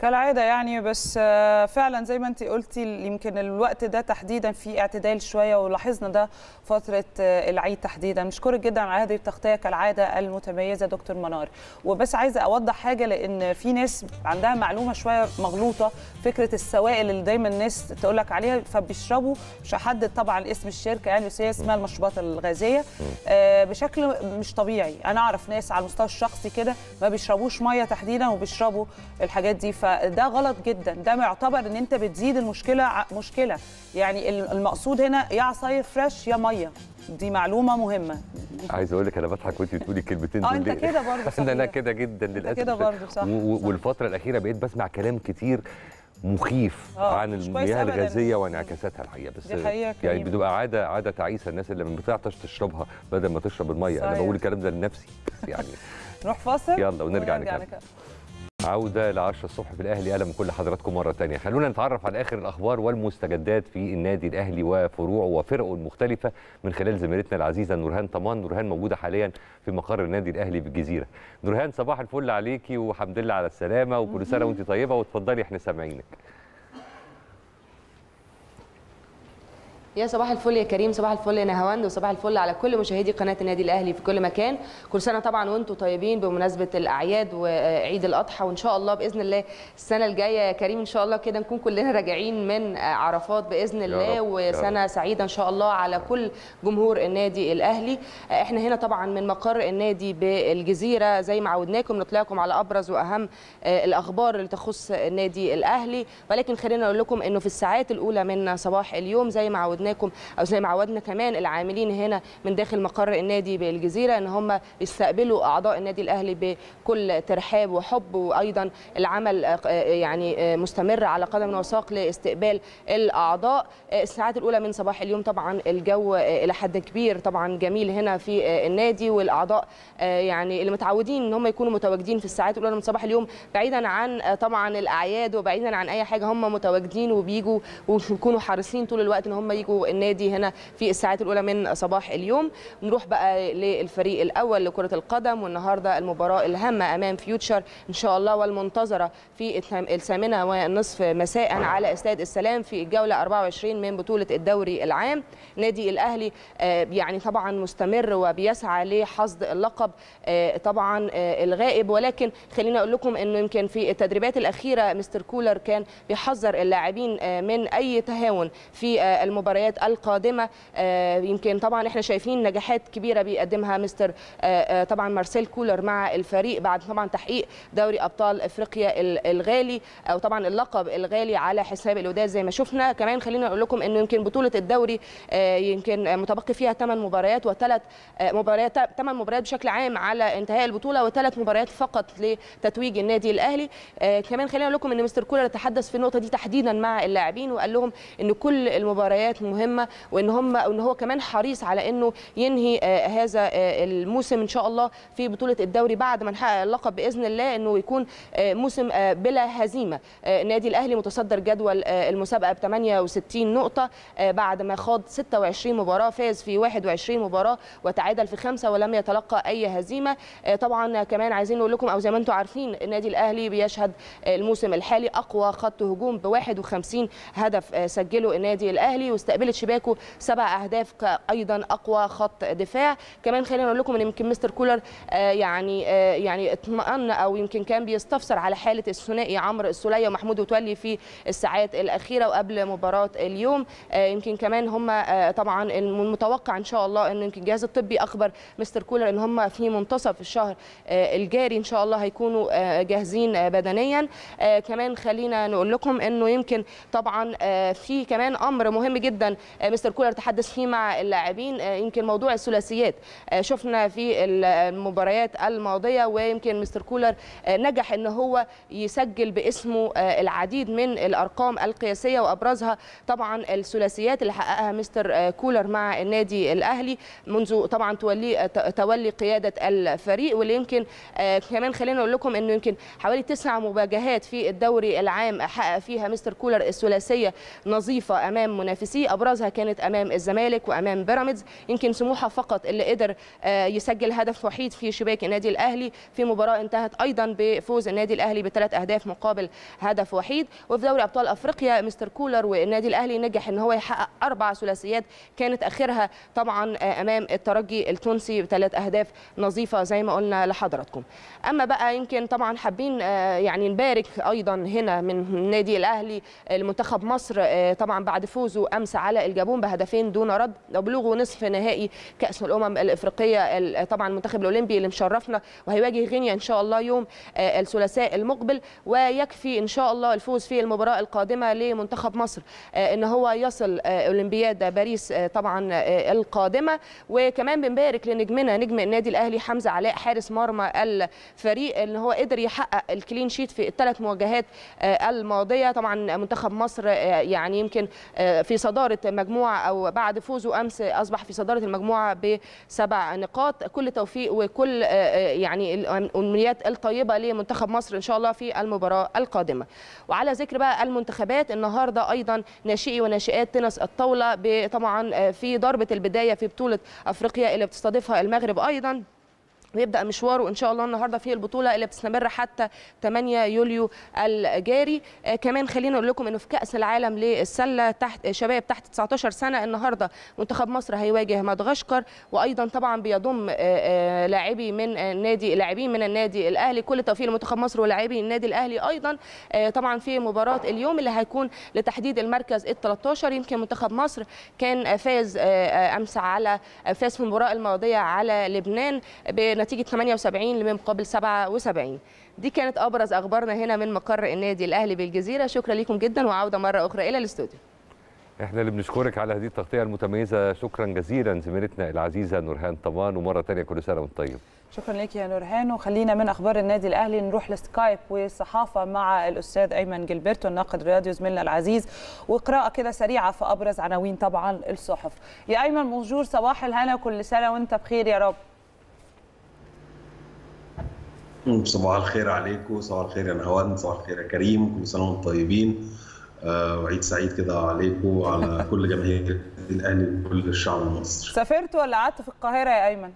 كالعادة يعني بس آه، فعلا زي ما انت قلتي يمكن الوقت ده تحديدا في اعتدال شوية ولاحظنا ده فترة آه، العيد تحديدا. مشكورك جدا على هذه التغطية كالعادة المتميزة دكتور منار. وبس عايزة أوضح حاجة لأن في ناس عندها معلومة شوية مغلوطة فكرة السوائل اللي دايما الناس تقول لك عليها فبيشربوا مش هحدد طبعا اسم الشركة يعني بس هي اسمها المشروبات الغازية. آه، بشكل مش طبيعي. أنا أعرف ناس على المستوى الشخصي كده ما بيشربوش مية تحديدا وبيشربوا الحاجات دي فده غلط جدا ده معتبر إن أنت بتزيد المشكلة مشكلة يعني ال- المقصود هنا يا عصاير فريش يا مية دي معلومة مهمة عايز أقول لك أنا بضحك وانت بتقولي الكلمتين آه دول أنت ليه؟ كده برضه إن أنا صحيح. كده جدا أنت للأسف كده برضه صح. والفترة الأخيرة بقيت بسمع كلام كتير مخيف آه، عن المياه. الغازية وانعكاساتها الحقيقة بس دي حقيقة يعني. بتبقى عادة عادة تعيسة الناس اللي ما بتعطش تشربها بدل ما تشرب المية أنا صحيح. بقول الكلام ده لنفسي بس يعني نروح فاصل يلا ونرجع نكمل. عودة ل 10 الصبح في الأهلي. أهلا بكل حضراتكم مرة تانية. خلونا نتعرف على آخر الأخبار والمستجدات في النادي الأهلي وفروعه وفرقه المختلفة من خلال زميلتنا العزيزة نورهان طمان. نورهان موجودة حاليا في مقر النادي الأهلي بالجزيرة نورهان صباح الفل عليكي وحمد لله على السلامة وكل سنة وأنت طيبة وتفضلي إحنا سامعينك. يا صباح الفل يا كريم صباح الفل يا نهاوند وصباح الفل على كل مشاهدي قناة النادي الأهلي في كل مكان. كل سنة طبعا وأنتم طيبين بمناسبة الأعياد وعيد الأضحى وإن شاء الله بإذن الله السنة الجاية يا كريم إن شاء الله كده نكون كلنا راجعين من عرفات بإذن الله وسنة سعيدة إن شاء الله على كل جمهور النادي الأهلي. إحنا هنا طبعا من مقر النادي بالجزيرة زي ما عودناكم نطلعكم على أبرز وأهم آه، الأخبار اللي تخص النادي الأهلي. ولكن خلينا نقول لكم إنه في الساعات الأولى من صباح اليوم زي ما عودناكم أو زي ما عودنا كمان العاملين هنا من داخل مقر النادي بالجزيرة إن هم يستقبلوا أعضاء النادي الأهلي بكل ترحاب وحب وأيضا العمل آه، يعني آه، مستمر على قدم وساق لاستقبال الأعضاء. آه، الساعات الأولى من صباح اليوم طبعا الجو إلى حد كبير طبعا جميل هنا في النادي والأعضاء يعني اللي متعودين إن هم يكونوا متواجدين في الساعات الأولى من صباح اليوم بعيدا عن طبعا الأعياد وبعيدا عن أي حاجة هم متواجدين وبيجوا ويكونوا حريصين طول الوقت إن هم يجوا النادي هنا في الساعات الأولى من صباح اليوم. نروح بقى للفريق الأول لكرة القدم والنهاردة المباراة الهامة أمام فيوتشر إن شاء الله والمنتظرة في الثام- الثامنة والنصف مساء على استاد السلام في الجولة 24 من بطولة الدوري العام. نادي الأهلي آه، يعني طبعا مستمر وبيسعى لحصد اللقب آه، طبعا آه، الغائب. ولكن خليني أقول لكم إنه يمكن في التدريبات الأخيرة مستر كولر كان بيحذر اللاعبين من أي تهاون في آه، المباريات القادمة. آه، يمكن طبعا إحنا شايفين نجاحات كبيرة بيقدمها مستر آه، آه، طبعا مارسيل كولر مع الفريق بعد طبعا تحقيق دوري أبطال إفريقيا ال- الغالي أو طبعا اللقب الغالي على حساب الوداد. زي ما شفنا كمان خلينا أقول لكم إنه يمكن بطولة الدوري يمكن متبقي فيها 8 مباريات وثلاث مباريات 8 مباريات بشكل عام على انتهاء البطولة وثلاث مباريات فقط لتتويج النادي الأهلي. كمان خلينا أقول لكم إن مستر كولر تحدث في النقطة دي تحديدا مع اللاعبين وقال لهم إن كل المباريات مهمة وإن هم وإن هو كمان حريص على إنه ينهي آه، هذا آه، الموسم إن شاء الله في بطولة الدوري بعد ما نحقق اللقب بإذن الله إنه يكون آه، موسم بلا هزيمة. النادي الأهلي متصدر جدول المسابقة ب 68 نقطة بعد ما خاض 26 مباراة فاز في 21 مباراة وتعادل في خمسة ولم يتلقى أي هزيمة. طبعا كمان عايزين نقول لكم أو زي ما أنتم عارفين النادي الأهلي بيشهد الموسم الحالي أقوى خط هجوم ب 51 هدف سجله النادي الأهلي واستقبلت شباكه سبع أهداف أيضا أقوى خط دفاع. كمان خلينا نقول لكم إن يمكن مستر كولر آه، يعني آه، يعني اطمأن أو يمكن كان بيستفسر على حالة الثنائي عمرو السولية ومحمود متولي في الساعات الأخيرة وقبل مباراة اليوم. آه، يمكن كمان هم طبعا المتوقع إن شاء الله إن يمكن الجهاز الطبي أخبر مستر كولر إن هم في منتصف الشهر الجاري إن شاء الله هيكونوا جاهزين بدنيا. كمان خلينا نقول لكم إنه يمكن طبعا في كمان أمر مهم جدا آه، مستر كولر تحدث فيه مع اللاعبين آه، يمكن موضوع الثلاثيات. آه، شفنا في المباريات الماضية ويمكن مستر كولر نجح إن هو يسجل باسمه العديد من الأرقام القياسية وأبرزها طبعا الثلاثيات اللي حققها مستر كولر مع النادي الأهلي منذ طبعا تولي تولي قيادة الفريق. واللي يمكن كمان خلينا نقول لكم إنه يمكن حوالي تسع مواجهات في الدوري العام حقق فيها مستر كولر الثلاثية نظيفة أمام منافسيه أبرزها كانت أمام الزمالك وأمام بيراميدز. يمكن سموحة فقط اللي قدر آه، يسجل هدف وحيد في شباك النادي الأهلي. في مباراة انتهت أيضا بفوز النادي الأهلي بثلاث أهداف مقابل هدف وحيد. وفي دوري أبطال أفريقيا مستر كولر والنادي الأهلي نجح إن هو يحقق أربع ثلاثيات. كانت آخرها طبعا آه، أمام الترجي التونسي بثلاث أهداف نظيفة زي ما قلنا لحضراتكم. أما بقى يمكن طبعا حابين آه، يعني نبارك أيضا هنا من النادي الأهلي لمنتخب مصر طبعا بعد فوزه أمس على الجابون بهدفين دون رد وبلوغه نصف نهائي كأس الأمم الإفريقية ال- طبعا المنتخب الأولمبي اللي مشرفنا وهيواجه غينيا إن شاء الله يوم آه، الثلاثاء المقبل ويكفي إن شاء الله الفوز في المباراة القادمة لمنتخب مصر آه، إن هو يصل آه، أولمبياد باريس طبعا القادمة. وكمان بنبارك لنجمنا نجم النادي الأهلي حمزة علاء حارس مرمى الفريق إن هو قدر يحقق الكلين شيت في الثلاث مواجهات الماضية. طبعا منتخب مصر يعني يمكن في صداره مجموعه أو بعد فوزه أمس أصبح في صدارة المجموعة بسبع نقاط. كل توفيق وكل آه، آه، يعني الأمنيات الطيبة لمنتخب مصر إن شاء الله في المباراة القادمة. وعلى ذكر بقى المنتخبات النهارده أيضا ناشئي وناشئات تنس الطاولة طبعا آه، في ضربة البداية في بطولة أفريقيا اللي بتستضيفها المغرب أيضا. ويبدأ مشواره إن شاء الله النهارده في البطولة اللي بتستمر حتى 8 يوليو الجاري. آه كمان خلينا نقول لكم إنه في كأس العالم للسلة تحت شباب تحت 19 سنة النهارده منتخب مصر هيواجه مدغشقر. وأيضا طبعا بيضم آه، آه، لاعبي من النادي لاعبين من النادي الأهلي. كل التوفيق لمنتخب مصر ولاعبي النادي الأهلي أيضا. آه، طبعا في مباراة اليوم اللي هيكون لتحديد المركز ال 13 يمكن منتخب مصر كان فاز آه، آه، أمس على فاز في المباراة الماضية على لبنان بنتيجه 78 لمن مقابل 77 دي كانت أبرز أخبارنا هنا من مقر النادي الأهلي بالجزيرة. شكرا لكم جدا وعودة مرة أخرى إلى الاستوديو. إحنا اللي بنشكرك على هذه التغطية المتميزة. شكرا جزيلا زميلتنا العزيزة نورهان طمان ومرة ثانية كل سنة وأنت طيب. شكرا لك يا نورهان. وخلينا من أخبار النادي الأهلي نروح لسكايب والصحافة مع الأستاذ أيمن جilberto الناقد الرياضي. زميلنا العزيز وقراءه كده سريعة في أبرز عناوين طبعا الصحف. يا أيمن بونجور صباح الهنا كل سنة وأنت بخير يا رب. صباح الخير عليكم صباح الخير يا نهوان صباح الخير يا كريم كل سنة وأنتم طيبين. آه، وعيد سعيد كده عليكم وعلى كل جماهير الأهلي وكل الشعب المصري. سافرت ولا قعدت في القاهرة يا أيمن؟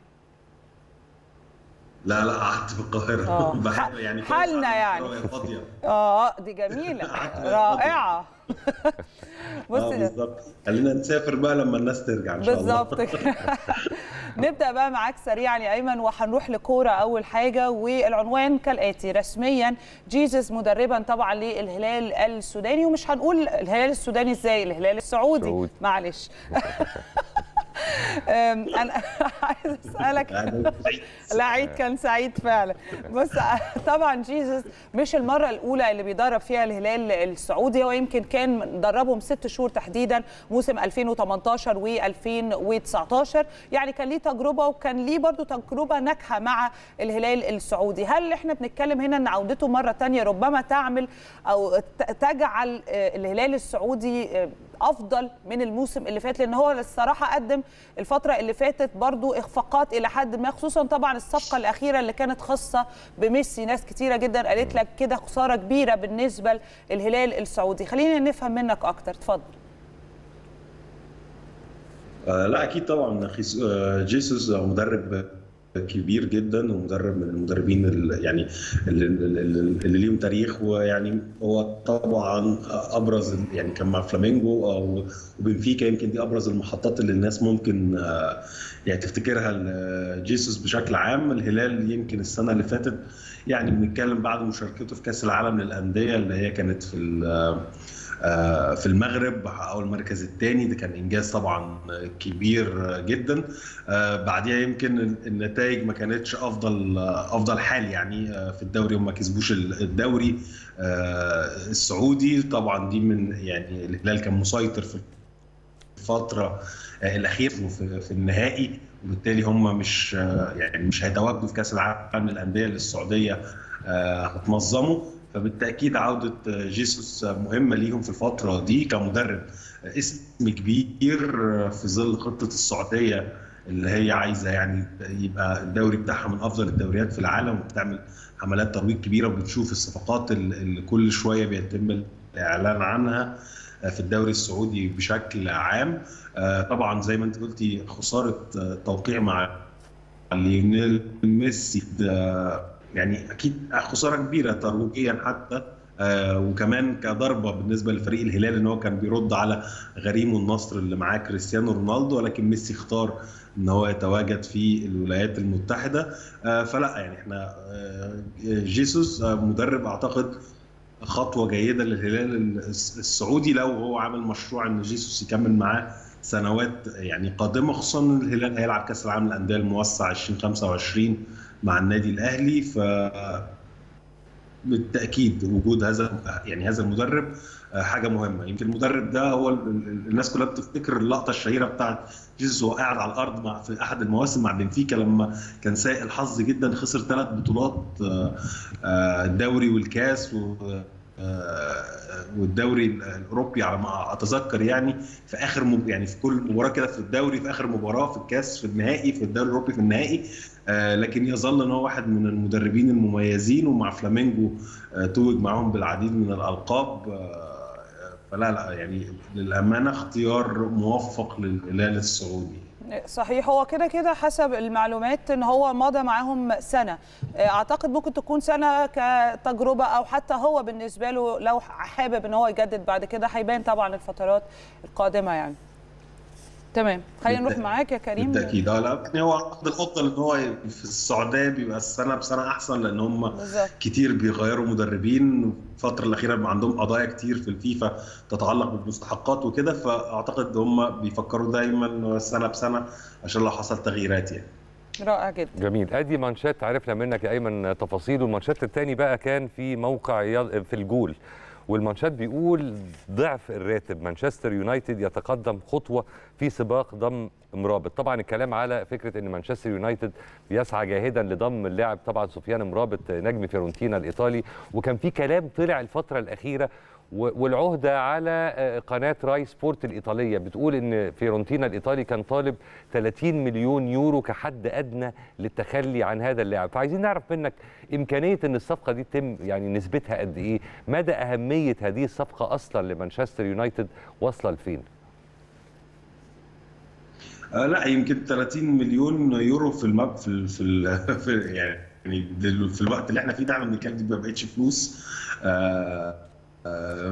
لا لا قعدت في القاهرة. آه. بحب يعني حالنا يعني. القاهرة فاضية. آه دي جميلة. رائعة. بص آه بالظبط. خلينا نسافر بقى لما الناس ترجع إن شاء الله. بالظبط. نبدأ بقى معاك سريعا يا أيمن وهنروح لكورة أول حاجة. والعنوان كالآتي رسميا جيزس مدربا طبعا للهلال السوداني. ومش هنقول الهلال السوداني إزاي الهلال السعودي. سعودي. معلش. أنا عايز أسألك. لا عيد كان سعيد فعلا. بص طبعا جيزس مش المرة الأولى اللي بيدرب فيها الهلال السعودي هو يمكن كان دربهم ست شهور تحديدا موسم 2018 و2019 يعني كان ليه تجربة وكان ليه برضو تجربة ناجحة مع الهلال السعودي. هل إحنا بنتكلم هنا إن عودته مرة تانية ربما تعمل أو تجعل آه، الهلال السعودي آه، أفضل من الموسم اللي فات لأن هو الصراحة قدم الفترة اللي فاتت برضو إخفاقات إلى حد ما خصوصا طبعا الصفقة الأخيرة اللي كانت خاصة بميسي. ناس كتيرة جدا قالت لك كده خسارة كبيرة بالنسبة للهلال السعودي. خلينا نفهم منك أكتر. اتفضل. آه لا أكيد طبعا آه، جيسوس مدرب كبير جدا ومدرب من المدربين ال- يعني اللي, اللي, اللي ليهم تاريخ ويعني هو طبعا أبرز يعني كان مع فلامينجو أو وبنفيكا يمكن دي أبرز المحطات اللي الناس ممكن آه، يعني تفتكرها جيسوس بشكل عام. الهلال يمكن السنة اللي فاتت يعني بنتكلم بعد مشاركته في كأس العالم للأندية اللي هي كانت في في المغرب حققوا المركز الثاني ده كان إنجاز طبعا كبير جدا. آه، بعديها يمكن النتائج ما كانتش أفضل أفضل حال يعني آه، في الدوري. وما كسبوش الدوري آه، السعودي. طبعا دي من يعني الهلال كان مسيطر في الفترة آه، الاخيره في النهائي. وبالتالي هم مش آه، يعني مش هيتواجدوا في كأس العالم للأندية آه، هتنظمه فبالتأكيد عودة جيسوس مهمة ليهم في الفترة دي كمدرب. اسم كبير في ظل خطة السعودية اللي هي عايزة يعني يبقى الدوري بتاعها من أفضل الدوريات في العالم وبتعمل حملات ترويج كبيرة وبنشوف الصفقات اللي كل شوية بيتم الإعلان عنها في الدوري السعودي بشكل عام. طبعا زي ما أنت قلتي خسارة توقيع مع ليونيل ميسي ده يعني أكيد خسارة كبيرة ترويجيا حتى آه، وكمان كضربة بالنسبة لفريق الهلال إن هو كان بيرد على غريمه النصر اللي معاه كريستيانو رونالدو ولكن ميسي اختار إن هو يتواجد في الولايات المتحدة. آه، فلا يعني إحنا آه، جيسوس آه، مدرب أعتقد خطوة جيدة للهلال السعودي لو هو عامل مشروع إن جيسوس يكمل معاه سنوات يعني قادمة خصوصا إن الهلال هيلعب كأس العالم للأندية الموسع 2025 مع النادي الأهلي ف بالتأكيد وجود هذا يعني هذا المدرب آه، حاجة مهمة. يمكن المدرب ده هو ال- ال- الناس كلها بتفتكر اللقطة الشهيرة بتاعت جيسوس وهو قاعد على الأرض مع في أحد المواسم مع بنفيكا لما كان سيء الحظ جدا خسر ثلاث بطولات آه، آه، الدوري والكاس و والدوري الأوروبي على ما أتذكر يعني في آخر مب... يعني في كل مباراة كده في الدوري في آخر مباراة في الكاس في النهائي في الدوري الأوروبي في النهائي. آه، لكن يظل إن هو واحد من المدربين المميزين ومع فلامينجو آه، توج معاهم بالعديد من الألقاب. آه، فلا لا يعني للأمانة اختيار موفق للهلال السعودي. صحيح هو كده كده حسب المعلومات إن هو مضى معاهم سنة. أعتقد ممكن تكون سنة كتجربة أو حتى هو بالنسبة له لو حابب إن هو يجدد بعد كده هيبان طبعا الفترات القادمة يعني. تمام. خلينا نروح معاك يا كريم. بالتأكيد. آه لا يعني هو اعتقد الافضل إن هو في السعودية بيبقى السنة بسنة أحسن لأن هم بالظبط. كتير بيغيروا مدربين. الفترة الأخيرة بيبقى عندهم قضايا كتير في الفيفا تتعلق بالمستحقات وكده فأعتقد هم بيفكروا دايما سنة بسنة عشان لو حصل تغييرات يعني. رائع جدا. جميل. ادي مانشيت عرفنا منك يا أيمن تفاصيل والمانشيت الثاني بقى كان في موقع في الجول. والمانشيت بيقول ضعف الراتب. مانشستر يونايتد يتقدم خطوة في سباق ضم مرابط. طبعا الكلام على فكرة إن مانشستر يونايتد بيسعى جاهدا لضم اللاعب طبعا سفيان مرابط نجم فيورنتينا الإيطالي. وكان في كلام طلع الفترة الأخيرة والعهدة على آه، قناة راي سبورت الإيطالية. بتقول إن فيورنتينا الإيطالي كان طالب 30 مليون يورو كحد أدنى للتخلي عن هذا اللاعب. فعايزين نعرف منك إمكانية إن الصفقة دي تتم يعني نسبتها قد إيه؟ مدى أهمية هذه الصفقة أصلا لمانشستر يونايتد واصلة لفين؟ آه لا يمكن 30 مليون يورو في المب في ال في, ال في يعني في الوقت اللي إحنا فيه ده إحنا بنتكلم ما بقتش فلوس. آه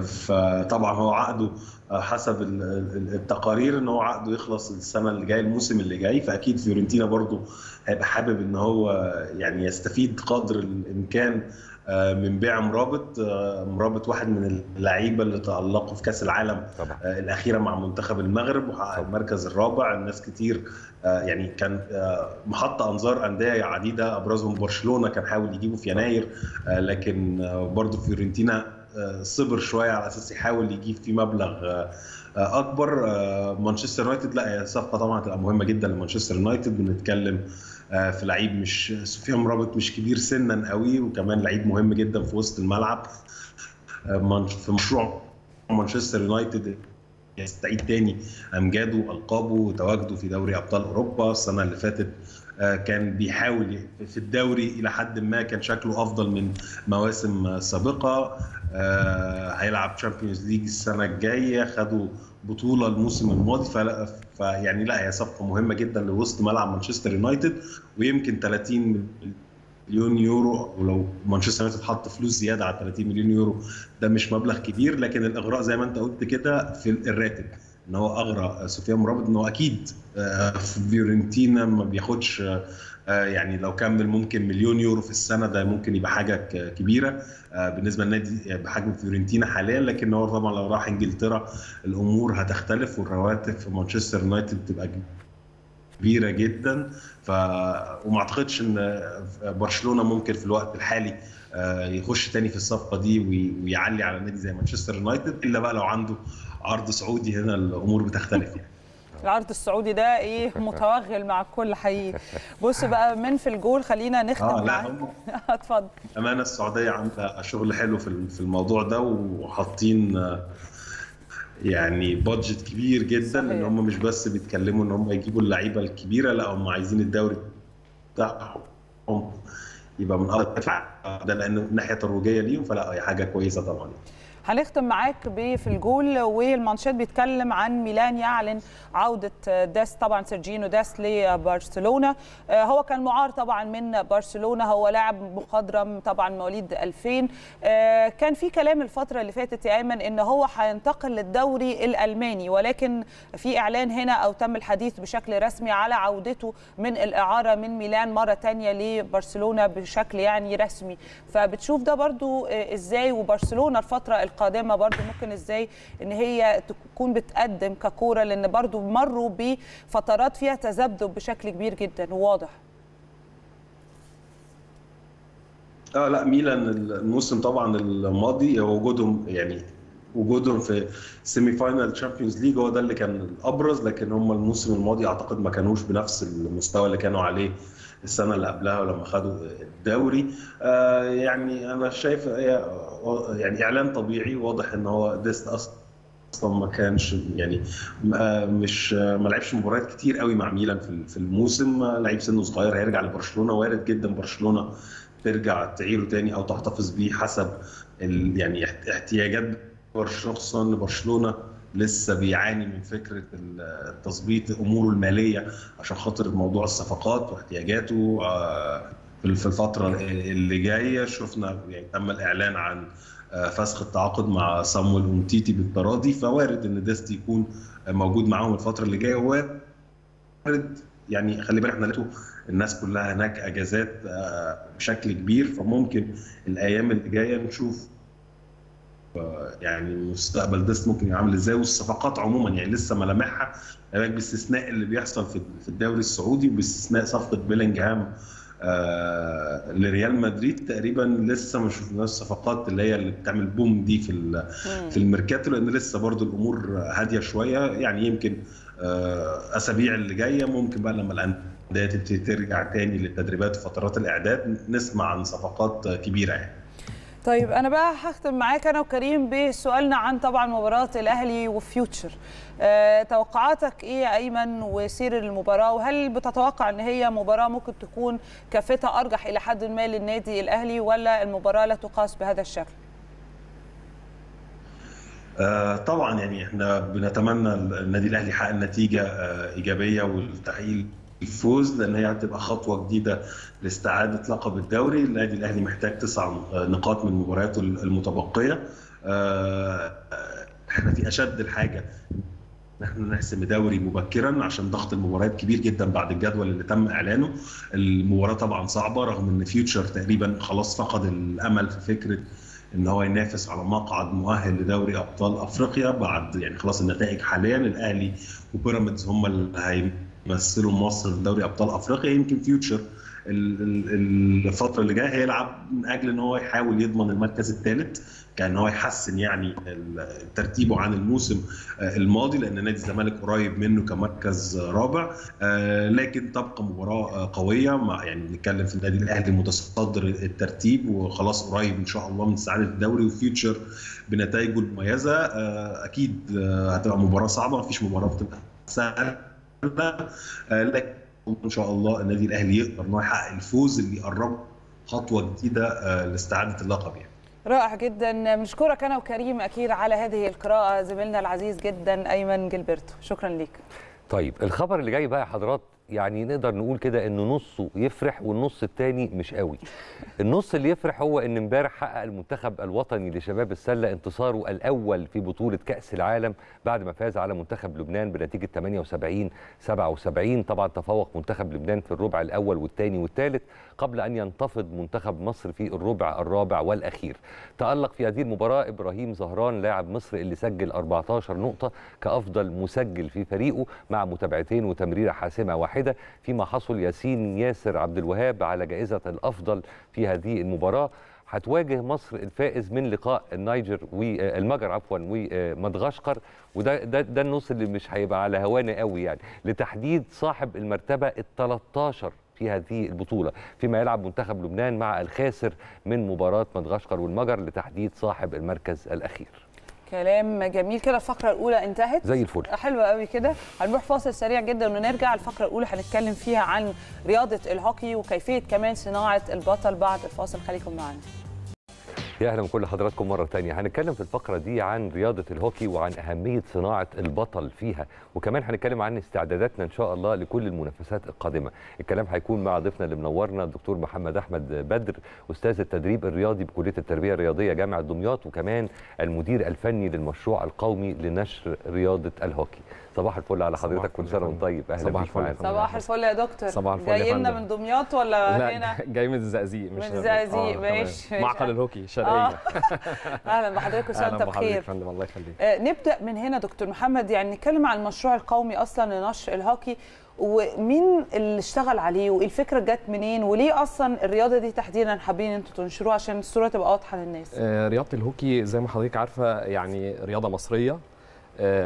فطبعا هو عقده آه، حسب ال- ال- التقارير إن هو عقده يخلص السنة اللي جاية الموسم اللي جاي. فأكيد فيورنتينا برضو هيبقى حابب إن هو يعني يستفيد قدر الإمكان آه، من بيع مرابط آه، مرابط واحد من اللعيبة اللي تألقوا في كأس العالم طبعا. الأخيرة مع منتخب المغرب وحقق المركز الرابع. الناس كتير يعني كان محط أنظار أندية عديدة أبرزهم برشلونة كان حاول يجيبه في يناير لكن برضه فيورنتينا صبر شوية على أساس يحاول يجيب فيه مبلغ آه، أكبر. آه، مانشستر يونايتد لا هي صفقة طبعا هتبقى مهمة جدا لمانشستر يونايتد. بنتكلم آه، في لعيب مش سفيان مرابط مش كبير سنا قوي وكمان لعيب مهم جدا في وسط الملعب. في مشروع مانشستر يونايتد يستعيد تاني أمجاده والقابه وتواجده في دوري أبطال أوروبا السنة اللي فاتت. كان بيحاول في الدوري إلى حد ما كان شكله أفضل من مواسم سابقة. آه، هيلعب Champions League السنة الجاية خدوا بطولة الموسم الماضي. فيعني لا هي صفقة مهمة جدا لوسط ملعب مانشستر يونايتد ويمكن 30 مليون يورو ولو مانشستر يونايتد حط فلوس زيادة على 30 مليون يورو ده مش مبلغ كبير. لكن الإغراء زي ما أنت قلت كده في الراتب. إن هو اغرى سفيان مرابط إن هو أكيد آه، في فيورنتينا ما بياخدش آه، آه، يعني لو كمل ممكن مليون يورو في السنة ده ممكن يبقى حاجة كبيرة آه، بالنسبة للنادي بحجم فيورنتينا حاليا. لكن هو طبعا لو راح إنجلترا الأمور هتختلف والرواتب في مانشستر يونايتد تبقى كبيرة جدا. ف وما أعتقدش إن برشلونة ممكن في الوقت الحالي آه، يخش تاني في الصفقة دي وي- ويعلي على نادي زي مانشستر يونايتد. إلا بقى لو عنده عرض سعودي هنا الأمور بتختلف يعني. العرض السعودي ده إيه؟ متوغل مع الكل حقيقي. بص بقى من في الجول خلينا نختم آه لا اتفضل. أمال السعودية عاملة شغل حلو في في الموضوع ده وحاطين آه، يعني budget كبير جدا إن هم مش بس بيتكلموا إن هم يجيبوا اللعيبة الكبيرة لا هم عايزين الدوري بتاعهم يبقى من أقوى ده لأن الناحيه الترويجيه ليهم فلا هي حاجة كويسة طبعا. هنختم معاك في الجول والمانشيت بيتكلم عن ميلان يعلن عودة ديست طبعا سيرجينو ديست لبرشلونة. آه، هو كان معار طبعا من برشلونة هو لاعب مخضرم طبعا مواليد 2000 آه، كان في كلام الفترة اللي فاتت يا أيمن إن هو هينتقل للدوري الألماني ولكن في إعلان هنا أو تم الحديث بشكل رسمي على عودته من الإعارة من ميلان مرة تانية لبرشلونة بشكل يعني رسمي. فبتشوف ده برضو آه، إزاي وبرشلونة القادمة برضو ممكن إزاي إن هي تكون بتقدم ككورة لأن برضو مروا بفترات فيها تذبذب بشكل كبير جدا وواضح. آه لا ميلان الموسم طبعا الماضي وجودهم يعني وجودهم في semi-final Champions League هو ده اللي كان الأبرز لكن هم الموسم الماضي أعتقد ما كانوش بنفس المستوى اللي كانوا عليه السنة اللي قبلها لما خدوا الدوري. آه يعني أنا شايف يعني إعلان طبيعي واضح إن هو ديست أصلا أصلا ما كانش يعني مش ما لعبش مباريات كتير قوي مع ميلان في الموسم. لعيب سنه صغير هيرجع لبرشلونة وارد جدا برشلونة ترجع تعيره تاني أو تحتفظ بيه حسب يعني احت- احتياجات برشلونة خصوصا برشلونة لسه بيعاني من فكرة تظبيط أموره المالية عشان خاطر موضوع الصفقات واحتياجاته. آه، في الفترة اللي جاية شفنا يعني تم الإعلان عن آه، فسخ التعاقد مع صامويل امتيتي بالتراضي. فوارد إن ديست يكون موجود معاهم الفترة اللي جاية. وارد يعني خلي بالك إحنا لقيته الناس كلها هناك أجازات آه، بشكل كبير. فممكن الأيام اللي جاية نشوف يعني مستقبل ديست ممكن يبقى عامل إزاي والصفقات عموما يعني لسه ملامحها. بالك باستثناء اللي بيحصل في الدوري السعودي وباستثناء صفقة بيلينجهام آه لريال مدريد تقريبا لسه ما شفناش الصفقات اللي هي اللي بتعمل boom دي في في الميركاتو لأن لسه برضو الأمور هادية شوية. يعني يمكن آه أسابيع اللي جاية ممكن بقى لما الأندية تبتدي ترجع تاني للتدريبات وفترات الإعداد نسمع عن صفقات كبيرة يعني. طيب أنا بقى هختم معاك أنا وكريم بسؤالنا عن طبعا مباراة الأهلي وفيوتشر. أه توقعاتك إيه يا أيمن وسير المباراة؟ وهل بتتوقع إن هي مباراة ممكن تكون كافتها أرجح إلى حد ما للنادي الأهلي ولا المباراة لا تقاس بهذا الشكل؟ آه، طبعا يعني إحنا بنتمنى النادي الأهلي يحقق نتيجة آه، إيجابية والتحقيق الفوز لأن هي هتبقى خطوة جديدة لاستعادة لقب الدوري. النادي الأهلي محتاج تسع آه، نقاط من مبارياته المتبقية. آه، إحنا في أشد الحاجة إن إحنا نحسم دوري مبكرا عشان ضغط المباريات كبير جدا بعد الجدول اللي تم إعلانه. المباراة طبعا صعبة رغم إن فيوتشر تقريبا خلاص فقد الأمل في فكرة إن هو ينافس على مقعد مؤهل لدوري أبطال أفريقيا بعد يعني خلاص النتائج حاليا. الأهلي وبيراميدز هم اللي هيمثلوا مصر في دوري أبطال أفريقيا يمكن فيوتشر ال- ال- الفترة اللي جاية هيلعب من أجل إن هو يحاول يضمن المركز الثالث كان هو يحسن يعني ترتيبه عن الموسم آه، الماضي لأن نادي الزمالك قريب منه كمركز رابع آه، لكن تبقى مباراة آه، قوية مع يعني بنتكلم في النادي الأهلي متصدر الترتيب وخلاص قريب إن شاء الله من سعاده الدوري وفيوتشر بنتائجه المميزة أكيد هتبقى مباراة صعبة مفيش مباراة بتبقى سهلة. لكن إن شاء الله النادي الأهلي يقدر ان هو يحقق الفوز اللي يقربه خطوة جديدة آه، لاستعادة اللقب يعني. رائع جدا. بنشكرك أنا وكريم أكيد على هذه القراءة. زميلنا العزيز جدا أيمن جilberto شكرا ليك طيب الخبر اللي جاي بقى يا حضرات يعني نقدر نقول كده إن نصه يفرح والنص التاني مش قوي. النص اللي يفرح هو إن إمبارح حقق المنتخب الوطني لشباب السلة انتصاره الأول في بطولة كأس العالم بعد ما فاز على منتخب لبنان بنتيجة 78 77 طبعا تفوق منتخب لبنان في الربع الأول والثاني والثالث قبل أن ينتفض منتخب مصر في الربع الرابع والأخير. تألق في هذه المباراة إبراهيم زهران لاعب مصر اللي سجل 14 نقطة كأفضل مسجل في فريقه مع متابعتين وتمريرة حاسمة واحدة. فيما حصل ياسين ياسر عبد الوهاب على جائزة الأفضل في هذه المباراة. هتواجه مصر الفائز من لقاء النيجر والمجر عفوا ومدغشقر وده ده, ده النص اللي مش هيبقى على هوانا قوي يعني. لتحديد صاحب المرتبة ال 13 في هذه البطولة. فيما يلعب منتخب لبنان مع الخاسر من مباراة مدغشقر والمجر لتحديد صاحب المركز الأخير. كلام جميل كده. الفقرة الأولى انتهت. زي الفل. حلوة قوي كده. هنروح فاصل سريع جدا ونرجع. الفقرة الأولى هنتكلم فيها عن رياضة الهوكي وكيفية كمان صناعة البطل بعد الفاصل. خليكم معنا. يا أهلا بكل حضراتكم مرة تانية. هنتكلم في الفقرة دي عن رياضة الهوكي وعن أهمية صناعة البطل فيها وكمان هنتكلم عن استعداداتنا إن شاء الله لكل المنافسات القادمة. الكلام هيكون مع ضيفنا اللي منورنا الدكتور محمد أحمد بدر أستاذ التدريب الرياضي بكلية التربية الرياضية جامعة دمياط وكمان المدير الفني للمشروع القومي لنشر رياضة الهوكي. صباح الفل على حضرتك كل سنه وانت طيب. أهلا صباح بيك الفل. معانا. صباح الفل يا دكتور. صباح الفل يا جاي لنا. من دمياط ولا لا هنا جاي من الزقازيق من مش الزقازيق، آه،. ماشي، ماشي. معقل الهوكي آه. شرقيه أهلا بحضرتك وانت بحضرتك يا بخير فندم الله يخليك. آه، نبدأ من هنا دكتور محمد. يعني نتكلم عن المشروع القومي أصلا لنشر الهوكي ومين اللي اشتغل عليه وايه الفكرة جت منين وليه أصلا الرياضة دي تحديدا حابين أنتوا تنشروها عشان الصورة تبقى واضحة للناس؟ آه، رياضة الهوكي زي ما حضرتك عارفة يعني رياضة مصرية. آه،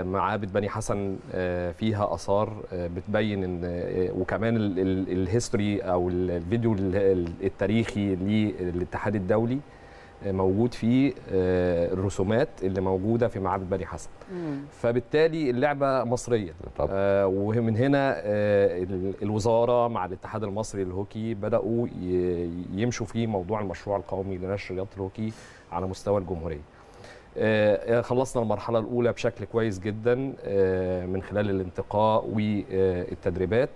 معابد بني حسن آه، فيها آثار آه، بتبين إن آه، وكمان ال- ال- ال history أو ال- الفيديو ال- ال- التاريخي للاتحاد الدولي آه، موجود فيه آه، الرسومات اللي موجودة في معابد بني حسن. فبالتالي اللعبة مصرية. آه ومن هنا آه ال- الوزارة مع الاتحاد المصري للهوكي بدأوا يمشوا في موضوع المشروع القومي لنشر رياضة الهوكي على مستوى الجمهورية. آه، خلصنا المرحلة الأولى بشكل كويس جدا آه، من خلال الانتقاء والتدريبات.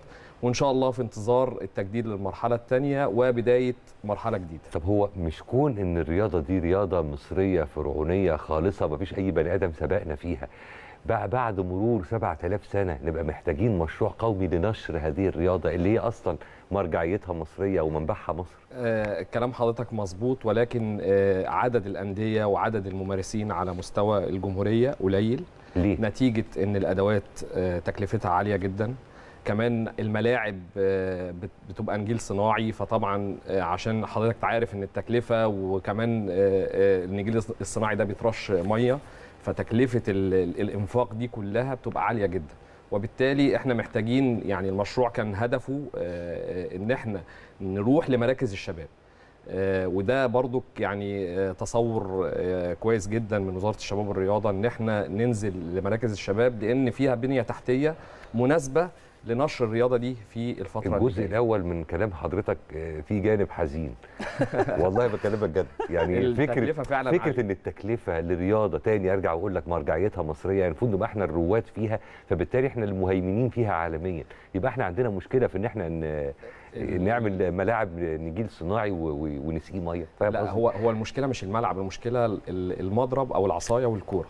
وإن شاء الله في انتظار التجديد للمرحلة الثانية وبداية مرحلة جديدة. طب هو مش كون إن الرياضة دي رياضة مصرية فرعونية خالصة مفيش أي بني آدم سبقنا فيها بقى بعد مرور 7000 سنة نبقى محتاجين مشروع قومي لنشر هذه الرياضة اللي هي أصلا مرجعيتها مصرية ومنبعها مصر. آه، كلام حضرتك مظبوط ولكن آه، عدد الأندية وعدد الممارسين على مستوى الجمهورية قليل. ليه؟ نتيجة إن الأدوات آه، تكلفتها عالية جدا. كمان الملاعب آه، بت- بتبقى نجيل صناعي. فطبعا آه، عشان حضرتك عارف إن التكلفة وكمان آه، آه، النجيل الص- الصناعي ده بيترش مية فتكلفة ال- ال- الإنفاق دي كلها بتبقى عالية جدا. وبالتالي إحنا محتاجين يعني المشروع كان هدفه آه، آه، إن إحنا نروح لمراكز الشباب. آه، وده برضك يعني تصور كويس جدا من وزارة الشباب والرياضة إن إحنا ننزل لمراكز الشباب لأن فيها بنية تحتية مناسبة لنشر الرياضة دي في الفترة الجزء. الأول من كلام حضرتك آه، في جانب حزين والله بكلمك جد يعني فكرة فعلاً فكرة عالية. إن التكلفة للرياضة تاني أرجع واقول لك مرجعيتها مصرية يعني المفروض نبقى إحنا الرواد فيها فبالتالي إحنا المهيمنين فيها عالميا يبقى إحنا عندنا مشكلة في إن إحنا ن- نعمل ملاعب نجيل صناعي ونسقيه مية لا؟ هو هو المشكلة مش الملعب المشكلة ال- المضرب أو العصاية والكورة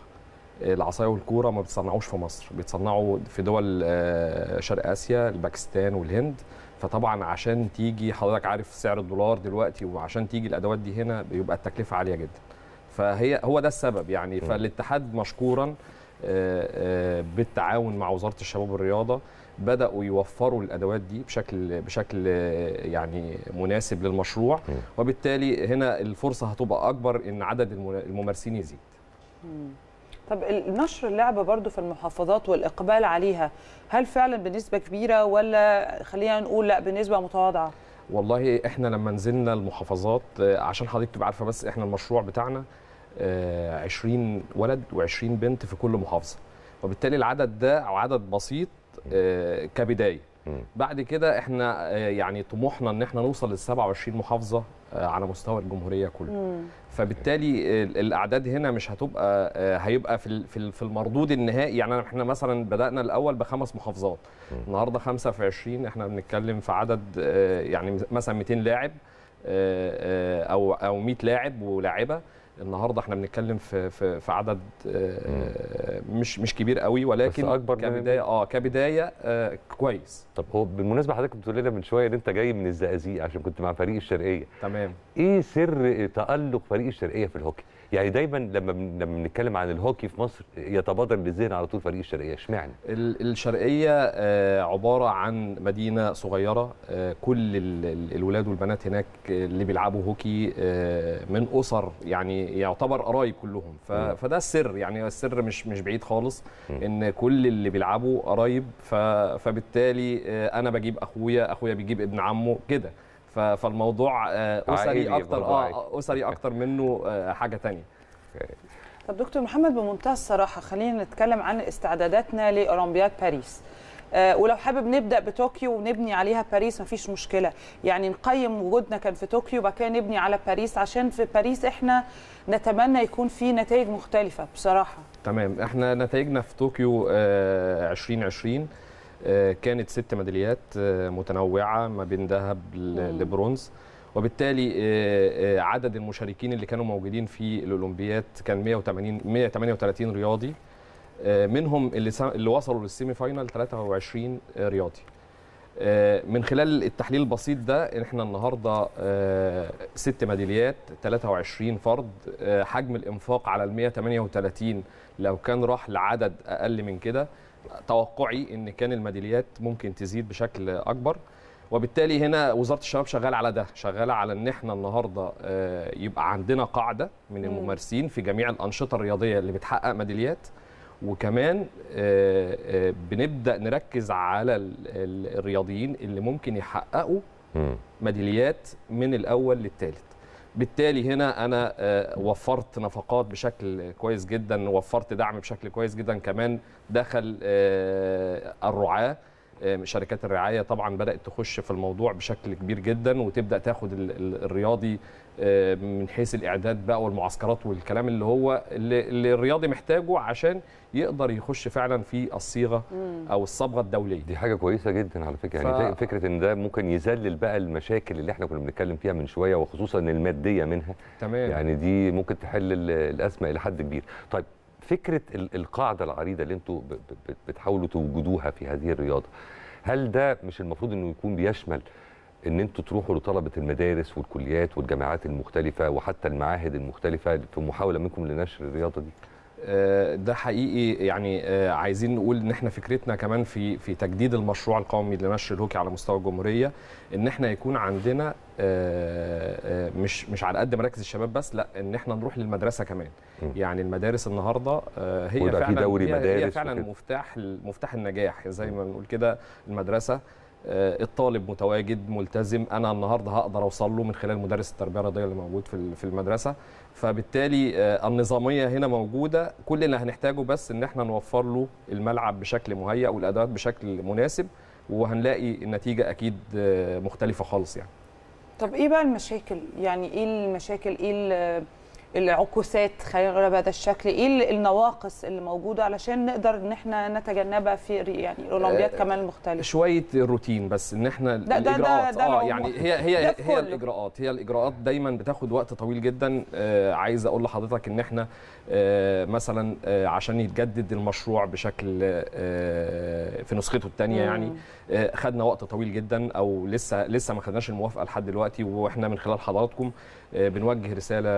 العصاية والكورة ما بتصنعوش في مصر بيتصنعوا في دول آه، شرق آسيا الباكستان والهند. فطبعا عشان تيجي حضرتك عارف سعر الدولار دلوقتي وعشان تيجي الأدوات دي هنا بيبقى التكلفة عالية جدا. فهي هو ده السبب يعني. فالاتحاد مشكورا آه، آه، بالتعاون مع وزارة الشباب والرياضة بدأوا يوفروا الأدوات دي بشكل بشكل يعني مناسب للمشروع. وبالتالي هنا الفرصة هتبقى أكبر إن عدد الم- الممارسين يزيد. طب نشر اللعبة برضو في المحافظات والإقبال عليها هل فعلا بنسبة كبيرة ولا خلينا نقول لأ بنسبة متواضعة؟ والله إحنا لما نزلنا المحافظات آه، عشان حضرتك تبقى عارفة بس إحنا المشروع بتاعنا آه، 20 ولد و20 بنت في كل محافظة. وبالتالي العدد ده أو عدد بسيط آه، كبداية. بعد كده إحنا آه، يعني طموحنا ان إحنا نوصل لل 27 محافظة آه، على مستوى الجمهورية كلها. فبالتالي ال- الأعداد هنا مش هتبقى آه، هيبقى في في ال- في المردود النهائي. يعني إحنا مثلا بدأنا الأول بخمس محافظات. النهارده خمسة في 20 إحنا بنتكلم في عدد آه، يعني مثلا 200 لاعب آه، آه، أو أو 100 لاعب ولاعبة. النهارده إحنا بنتكلم في في في عدد آه، مش مش كبير قوي ولكن بس أكبر من- كبداية آه كبداية آه، كويس. طب هو بالمناسبة حضرتك بتقول لنا من شوية إن أنت جاي من الزقازيق عشان كنت مع فريق الشرقية. تمام. إيه سر تألق فريق الشرقية في الهوكي؟ يعني دايما لما لما بنتكلم عن الهوكي في مصر يتبادر للذهن على طول فريق الشرقية. اشمعنى؟ ال- الشرقية آه، عبارة عن مدينة صغيرة آه، كل ال- ال- الولاد والبنات هناك آه، اللي بيلعبوا هوكي من أسر يعني يعتبر قرايب كلهم. فده السر يعني السر مش مش بعيد خالص إن كل اللي بيلعبوا قرايب فبالتالي أنا بجيب أخويا أخويا بيجيب ابن عمه كده. فالموضوع عائلي أكتر برضه عائلي. آه أكتر منه آه، حاجة تانية. طب دكتور محمد بمنتهى الصراحة خلينا نتكلم عن استعداداتنا لأولمبياد باريس. آه ولو حابب نبدأ بطوكيو ونبني عليها باريس مفيش مشكلة. يعني نقيم وجودنا كان في طوكيو وبعد كده نبني على باريس عشان في باريس إحنا نتمنى يكون في نتائج مختلفة بصراحة. تمام. إحنا نتائجنا في طوكيو آه، 2020 آه، كانت ست ميداليات آه، متنوعة ما بين ذهب لبرونز. وبالتالي آه، آه، عدد المشاركين اللي كانوا موجودين في الاولمبياد كان 180 138 رياضي. آه، منهم اللي اللي وصلوا لل semi-final 23 رياضي. آه، من خلال التحليل البسيط ده إحنا النهارده آه، ست ميداليات 23 فرد. آه، حجم الإنفاق على ال 138 لو كان راح لعدد أقل من كده توقعي إن كان الميداليات ممكن تزيد بشكل أكبر. وبالتالي هنا وزارة الشباب شغالة على ده شغالة على إن إحنا النهارده آه، يبقى عندنا قاعدة من مم. الممارسين في جميع الأنشطة الرياضية اللي بتحقق ميداليات. وكمان آه، آه، بنبدأ نركز على ال- ال- الرياضيين اللي ممكن يحققوا ميداليات من الأول للثالث بالتالي هنا أنا آه، وفرت نفقات بشكل كويس جدا وفرت دعم بشكل كويس جدا كمان دخل آه، الرعاة آه، شركات الرعاية طبعا بدأت تخش في الموضوع بشكل كبير جدا وتبدأ تاخد ال- ال- الرياضي من حيث الإعداد بقى والمعسكرات والكلام اللي هو اللي, الرياضي محتاجه عشان يقدر يخش فعلا في الصيغة أو الصبغة الدولية. دي حاجة كويسة جدا على فكرة. يعني ف- فكرة إن ده ممكن يذلل بقى المشاكل اللي إحنا كنا بنتكلم فيها من شوية وخصوصا المادية منها. تمام. يعني دي ممكن تحل ال- الأزمة إلى حد كبير. طيب فكرة ال- القاعدة العريضة اللي ب- بتحاولوا توجدوها في هذه الرياضة هل ده مش المفروض إنه يكون بيشمل إن أنتوا تروحوا لطلبة المدارس والكليات والجامعات المختلفة وحتى المعاهد المختلفة في محاولة منكم لنشر الرياضة دي؟ آه، ده حقيقي. يعني آه، عايزين نقول إن إحنا فكرتنا كمان في في تجديد المشروع القومي لنشر الهوكي على مستوى الجمهورية إن إحنا يكون عندنا آه، مش مش على قد مراكز الشباب بس لأ إن إحنا نروح للمدرسة كمان. يعني المدارس النهارده هي ويبقى في فعلا دوري هي, هي مدارس فعلا وكده. مفتاح مفتاح النجاح زي ما بنقول كده المدرسة. الطالب متواجد ملتزم. أنا النهارده هقدر أوصل له من خلال مدرس التربية الرياضية اللي موجود في في المدرسة. فبالتالي آه، النظامية هنا موجودة. كل اللي هنحتاجه بس إن إحنا نوفر له الملعب بشكل مهيأ والأدوات بشكل مناسب وهنلاقي النتيجه أكيد آه، مختلفة خالص يعني. طب إيه بقى المشاكل؟ يعني إيه المشاكل؟ إيه العكوسات خلينا نقولها بهذا الشكل إيه ال- النواقص اللي موجودة علشان نقدر إن إحنا نتجنبها في يعني الاولمبياد آه، كمان المختلفة شوية الروتين بس إن إحنا ده- ده- الإجراءات ده آه. يعني هي هي ده هي. الإجراءات هي الإجراءات دايما بتاخد وقت طويل جدا آه عايز أقول لحضرتك إن إحنا آه مثلا آه عشان يتجدد المشروع بشكل آه في نسخته الثانية. يعني آه خدنا وقت طويل جدا أو لسه لسه ما خدناش الموافقة لحد دلوقتي وإحنا من خلال حضراتكم بنوجه رسالة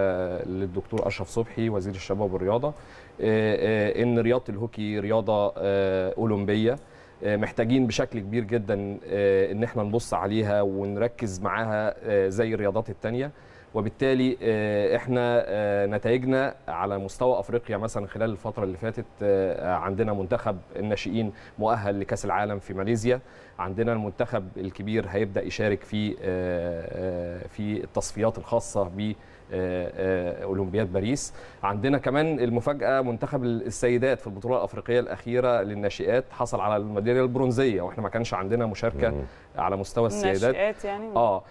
للدكتور أشرف صبحي وزير الشباب والرياضة آه، آه، إن رياضة الهوكي رياضة آه، أولمبية آه، محتاجين بشكل كبير جدا آه، إن إحنا نبص عليها ونركز معاها آه، زي الرياضات التانية. وبالتالي آه، إحنا آه، نتائجنا على مستوى أفريقيا مثلا خلال الفترة اللي فاتت آه، عندنا منتخب الناشئين مؤهل لكأس العالم في ماليزيا. عندنا المنتخب الكبير هيبدأ يشارك في في التصفيات الخاصة ب أولمبياد باريس. عندنا كمان المفاجأة منتخب السيدات في البطولة الأفريقية الأخيرة للناشئات حصل على الميدالية البرونزية وإحنا ما كانش عندنا مشاركة على مستوى السيدات. الناشئات يعني؟ آه آه،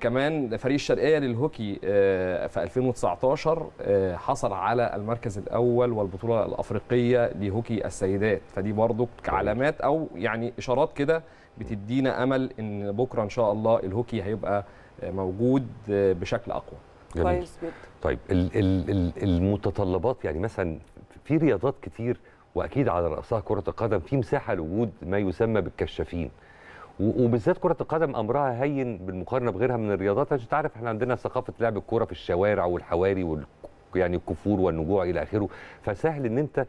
كمان فريق الشرقية للهوكي آه، في 2019 آه، حصل على المركز الأول والبطولة الأفريقية لهوكي السيدات. فدي برضو علامات أو يعني إشارات كده بتدينا أمل إن بكرة إن شاء الله الهوكي هيبقى آه، موجود آه، بشكل أقوى. كويس جدا. طيب ال ال ال المتطلبات يعني مثلا في رياضات كتير وأكيد على رأسها كرة القدم في مساحة لوجود ما يسمى بالكشافين. وبالذات كرة القدم أمرها هين بالمقارنة بغيرها من الرياضات. عشان تعرف إحنا عندنا ثقافة لعب الكورة في الشوارع والحواري وال يعني الكفور والنجوع إلى آخره. فسهل إن أنت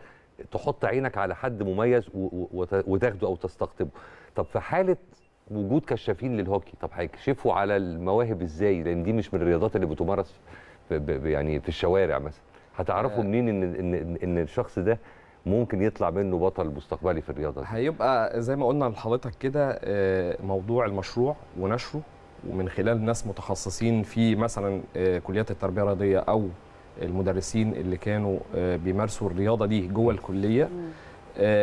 تحط عينك على حد مميز وتاخده أو تستقطبه. طب في حالة وجود كشافين للهوكي طب هيكشفوا على المواهب إزاي؟ لأن دي مش من الرياضات اللي بتمارس في يعني في الشوارع مثلا. هتعرفوا آه. منين ان ان إن الشخص ده ممكن يطلع منه بطل مستقبلي في الرياضة دي. هيبقى زي ما قلنا لحضرتك كده آه، موضوع المشروع ونشره ومن خلال ناس متخصصين في مثلا آه، كليات التربية الرياضية أو المدرسين اللي كانوا آه، بيمارسوا الرياضة دي جوه الكلية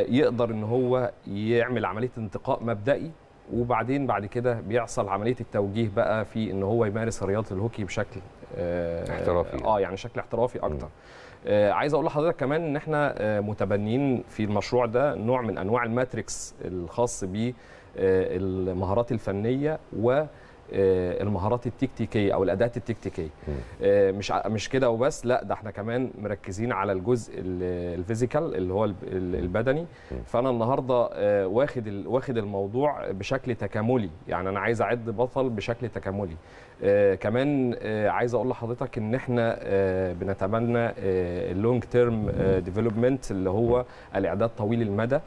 يقدر إن هو يعمل عملية انتقاء مبدئي وبعدين بعد كده بيحصل عملية التوجيه بقى في إن هو يمارس رياضة الهوكي بشكل احترافي. آه يعني شكل احترافي أكتر. آه، عايز أقول لحضرتك كمان ان إحنا آه، متبنيين في المشروع ده نوع من انواع ال matrix الخاص بالمهارات الفنية و آه، المهارات التكتيكية أو الأداء التكتيكية. آه، مش مش كده وبس لا ده إحنا كمان مركزين على الجزء ال- ال physical اللي هو الب- ال- البدني. فأنا النهارده آه، واخد واخد الموضوع بشكل تكاملي. يعني أنا عايز أعد بطل بشكل تكاملي. آه، كمان آه، عايز أقول لحضرتك إن إحنا آه، بنتبنى ال long term development اللي هو الإعداد طويل المدى. آه،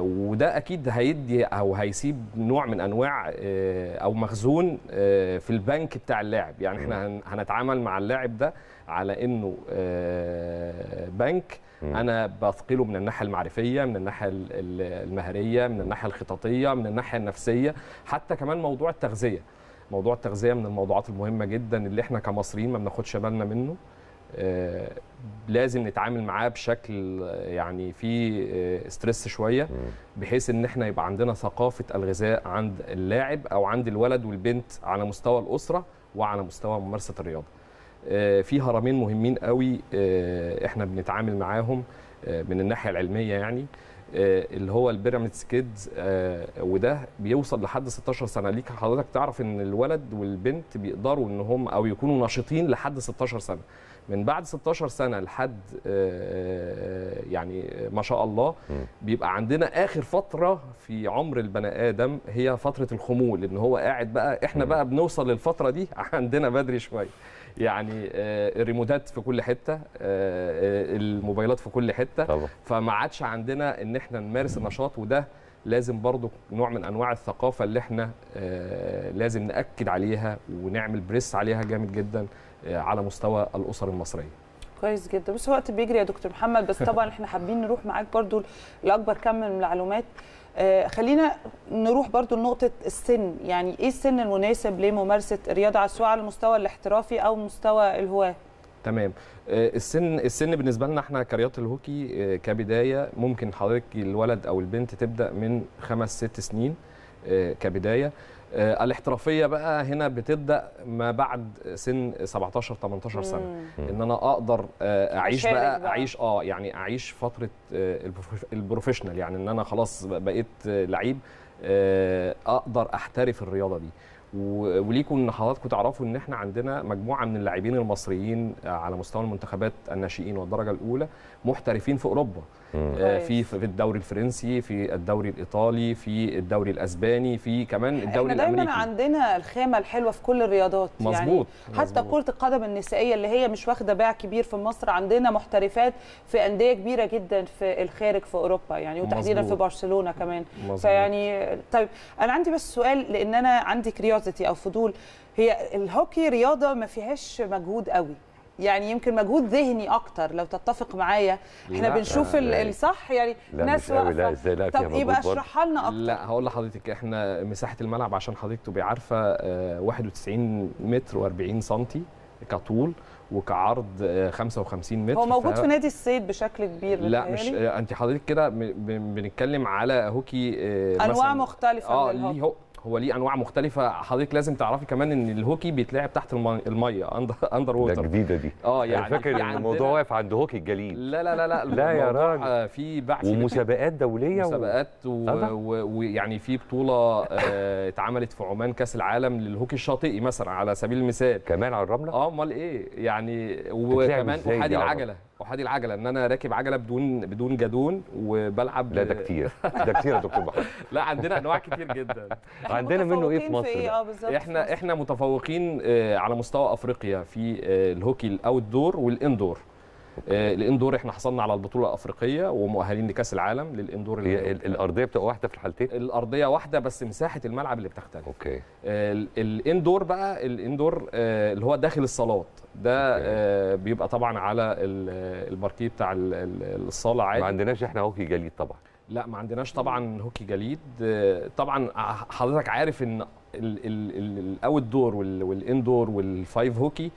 وده أكيد هيدي أو هيسيب نوع من أنواع آه، أو مخزون آه، في البنك بتاع اللاعب. يعني إحنا هن- هنتعامل مع اللاعب ده على إنه آه، بنك. أنا بثقله من الناحية المعرفية من الناحية ال- ال- المهارية من الناحية الخططية من الناحية النفسية حتى كمان موضوع التغذية. موضوع التغذية من الموضوعات المهمة جدا اللي إحنا كمصريين ما بناخدش بالنا منه. آه، لازم نتعامل معاه بشكل آه، يعني فيه آه، ستريس شوية بحيث إن إحنا يبقى عندنا ثقافة الغذاء عند اللاعب أو عند الولد والبنت على مستوى الأسرة وعلى مستوى ممارسة الرياضة. آه، في هرمين مهمين قوي آه، إحنا بنتعامل معاهم آه، من الناحية العلمية يعني آه، اللي هو البيراميدز كيدز وده بيوصل لحد 16 سنة. ليك حضرتك تعرف إن الولد والبنت بيقدروا إن هم أو يكونوا نشيطين لحد 16 سنة. من بعد 16 سنة لحد آه، يعني ما شاء الله بيبقى عندنا آخر فترة في عمر البني آدم هي فترة الخمول إن هو قاعد بقى إحنا بقى بنوصل للفترة دي عندنا بدري شوية. يعني آه، الريموتات في كل حتة آه، آه، الموبايلات في كل حتة. طبعا. فما عادش عندنا إن إحنا نمارس النشاط وده لازم برضو نوع من أنواع الثقافة اللي إحنا آه، لازم نأكد عليها ونعمل بريس عليها جامد جدا. آه، على مستوى الأسر المصرية. كويس جدا. بس الوقت بيجري يا دكتور محمد بس طبعا إحنا حابين نروح معاك برضو لأكبر كم من المعلومات. آه خلينا نروح برضو لنقطة السن. يعني إيه السن المناسب لممارسة الرياضة؟ سواء على المستوى الاحترافي أو مستوى الهواة. تمام. آه، السن السن بالنسبة لنا إحنا كرياضة الهوكي آه، كبداية ممكن حضرتك الولد أو البنت تبدأ من خمس ست سنين آه، كبداية. آه، الاحترافية بقى هنا بتبدأ ما بعد سن 17 18 سنة مم. إن أنا أقدر آه، أعيش بقى, بقى. أعيش آه يعني أعيش فترة آه، ال prof- ال professional يعني إن أنا خلاص بقيت آه، لعيب آه، أقدر أحترف الرياضة دي وليكم إن حضراتكم تعرفوا إن إحنا عندنا مجموعة من اللاعبين المصريين على مستوى المنتخبات الناشئين والدرجة الأولى محترفين في أوروبا آه، في في الدوري الفرنسي في الدوري الإيطالي في الدوري الأسباني في كمان الدوري إحنا دايما الأمريكي. عندنا الخامة الحلوة في كل الرياضات يعني مظبوط، حتى كرة القدم النسائية اللي هي مش واخدة باع كبير في مصر عندنا محترفات في أندية كبيرة جدا في الخارج في أوروبا يعني وتحديدا في. برشلونة كمان. مظبوط. فيعني طيب أنا عندي بس سؤال لأن أنا عندي curiosity أو فضول. هي الهوكي رياضة ما فيهاش مجهود قوي. يعني يمكن مجهود ذهني أكتر لو تتفق معايا إحنا بنشوف. الصح يعني لا، ناس قوي، لا، واقفة. إزاي؟ لا، طب يبقى. اشرحها لنا أكتر لا هقول لحضرتك إحنا مساحة الملعب عشان حضرتك تبقي عارفه آه، 91 متر و40 سنتي كطول وكعرض آه، 55 متر هو موجود ف- في نادي الصيد بشكل كبير لا مش. آه، أنت حضرتك كده بنتكلم على هوكي آه، أنواع مثلاً- مختلفة آه. ليه هو ليه أنواع مختلفة. حضرتك لازم تعرفي كمان إن الهوكي بيتلعب تحت المي- المية under underwater ده جديدة دي. آه يعني فاكر إن الموضوع واقف عند هوكي الجليل لا لا لا لا لا يا راجل. آه، في بعث ومسابقات دولية و- مسابقات. ويعني و... يعني في بطولة آه، اتعملت في عمان كأس العالم للهوكي الشاطئي مثلا على سبيل المثال. كمان على الرملة؟ آه أمال إيه؟ يعني وكمان أحادي العجلة. احادي العجلة إن أنا راكب عجلة بدون بدون جدون وبلعب لا ده كتير. ده كتير يا دكتور محمد لا عندنا أنواع كتير جدا. عندنا منه إيه في مصر إيه؟ آه بالظبط. إحنا إحنا متفوقين آه، على مستوى أفريقيا في آه، الهوكي ال outdoor وال indoor. آه، ال indoor إحنا حصلنا على البطولة الأفريقية ومؤهلين لكأس العالم لل indoor هي ال- الأرضية بتبقى واحدة في الحالتين؟ الأرضية واحدة بس مساحة الملعب اللي بتختلف. okay. ال- ال indoor بقى ال indoor آه، اللي هو داخل الصالات. ده آه، بيبقى طبعا على ال- الباركيه بتاع ال- ال- الصالة عادي. ما عندناش إحنا هوكي جليد طبعا. لا ما عندناش طبعا هوكي جليد. آه، طبعا حضرتك عارف إن ال outdoor وال indoor وال five hockey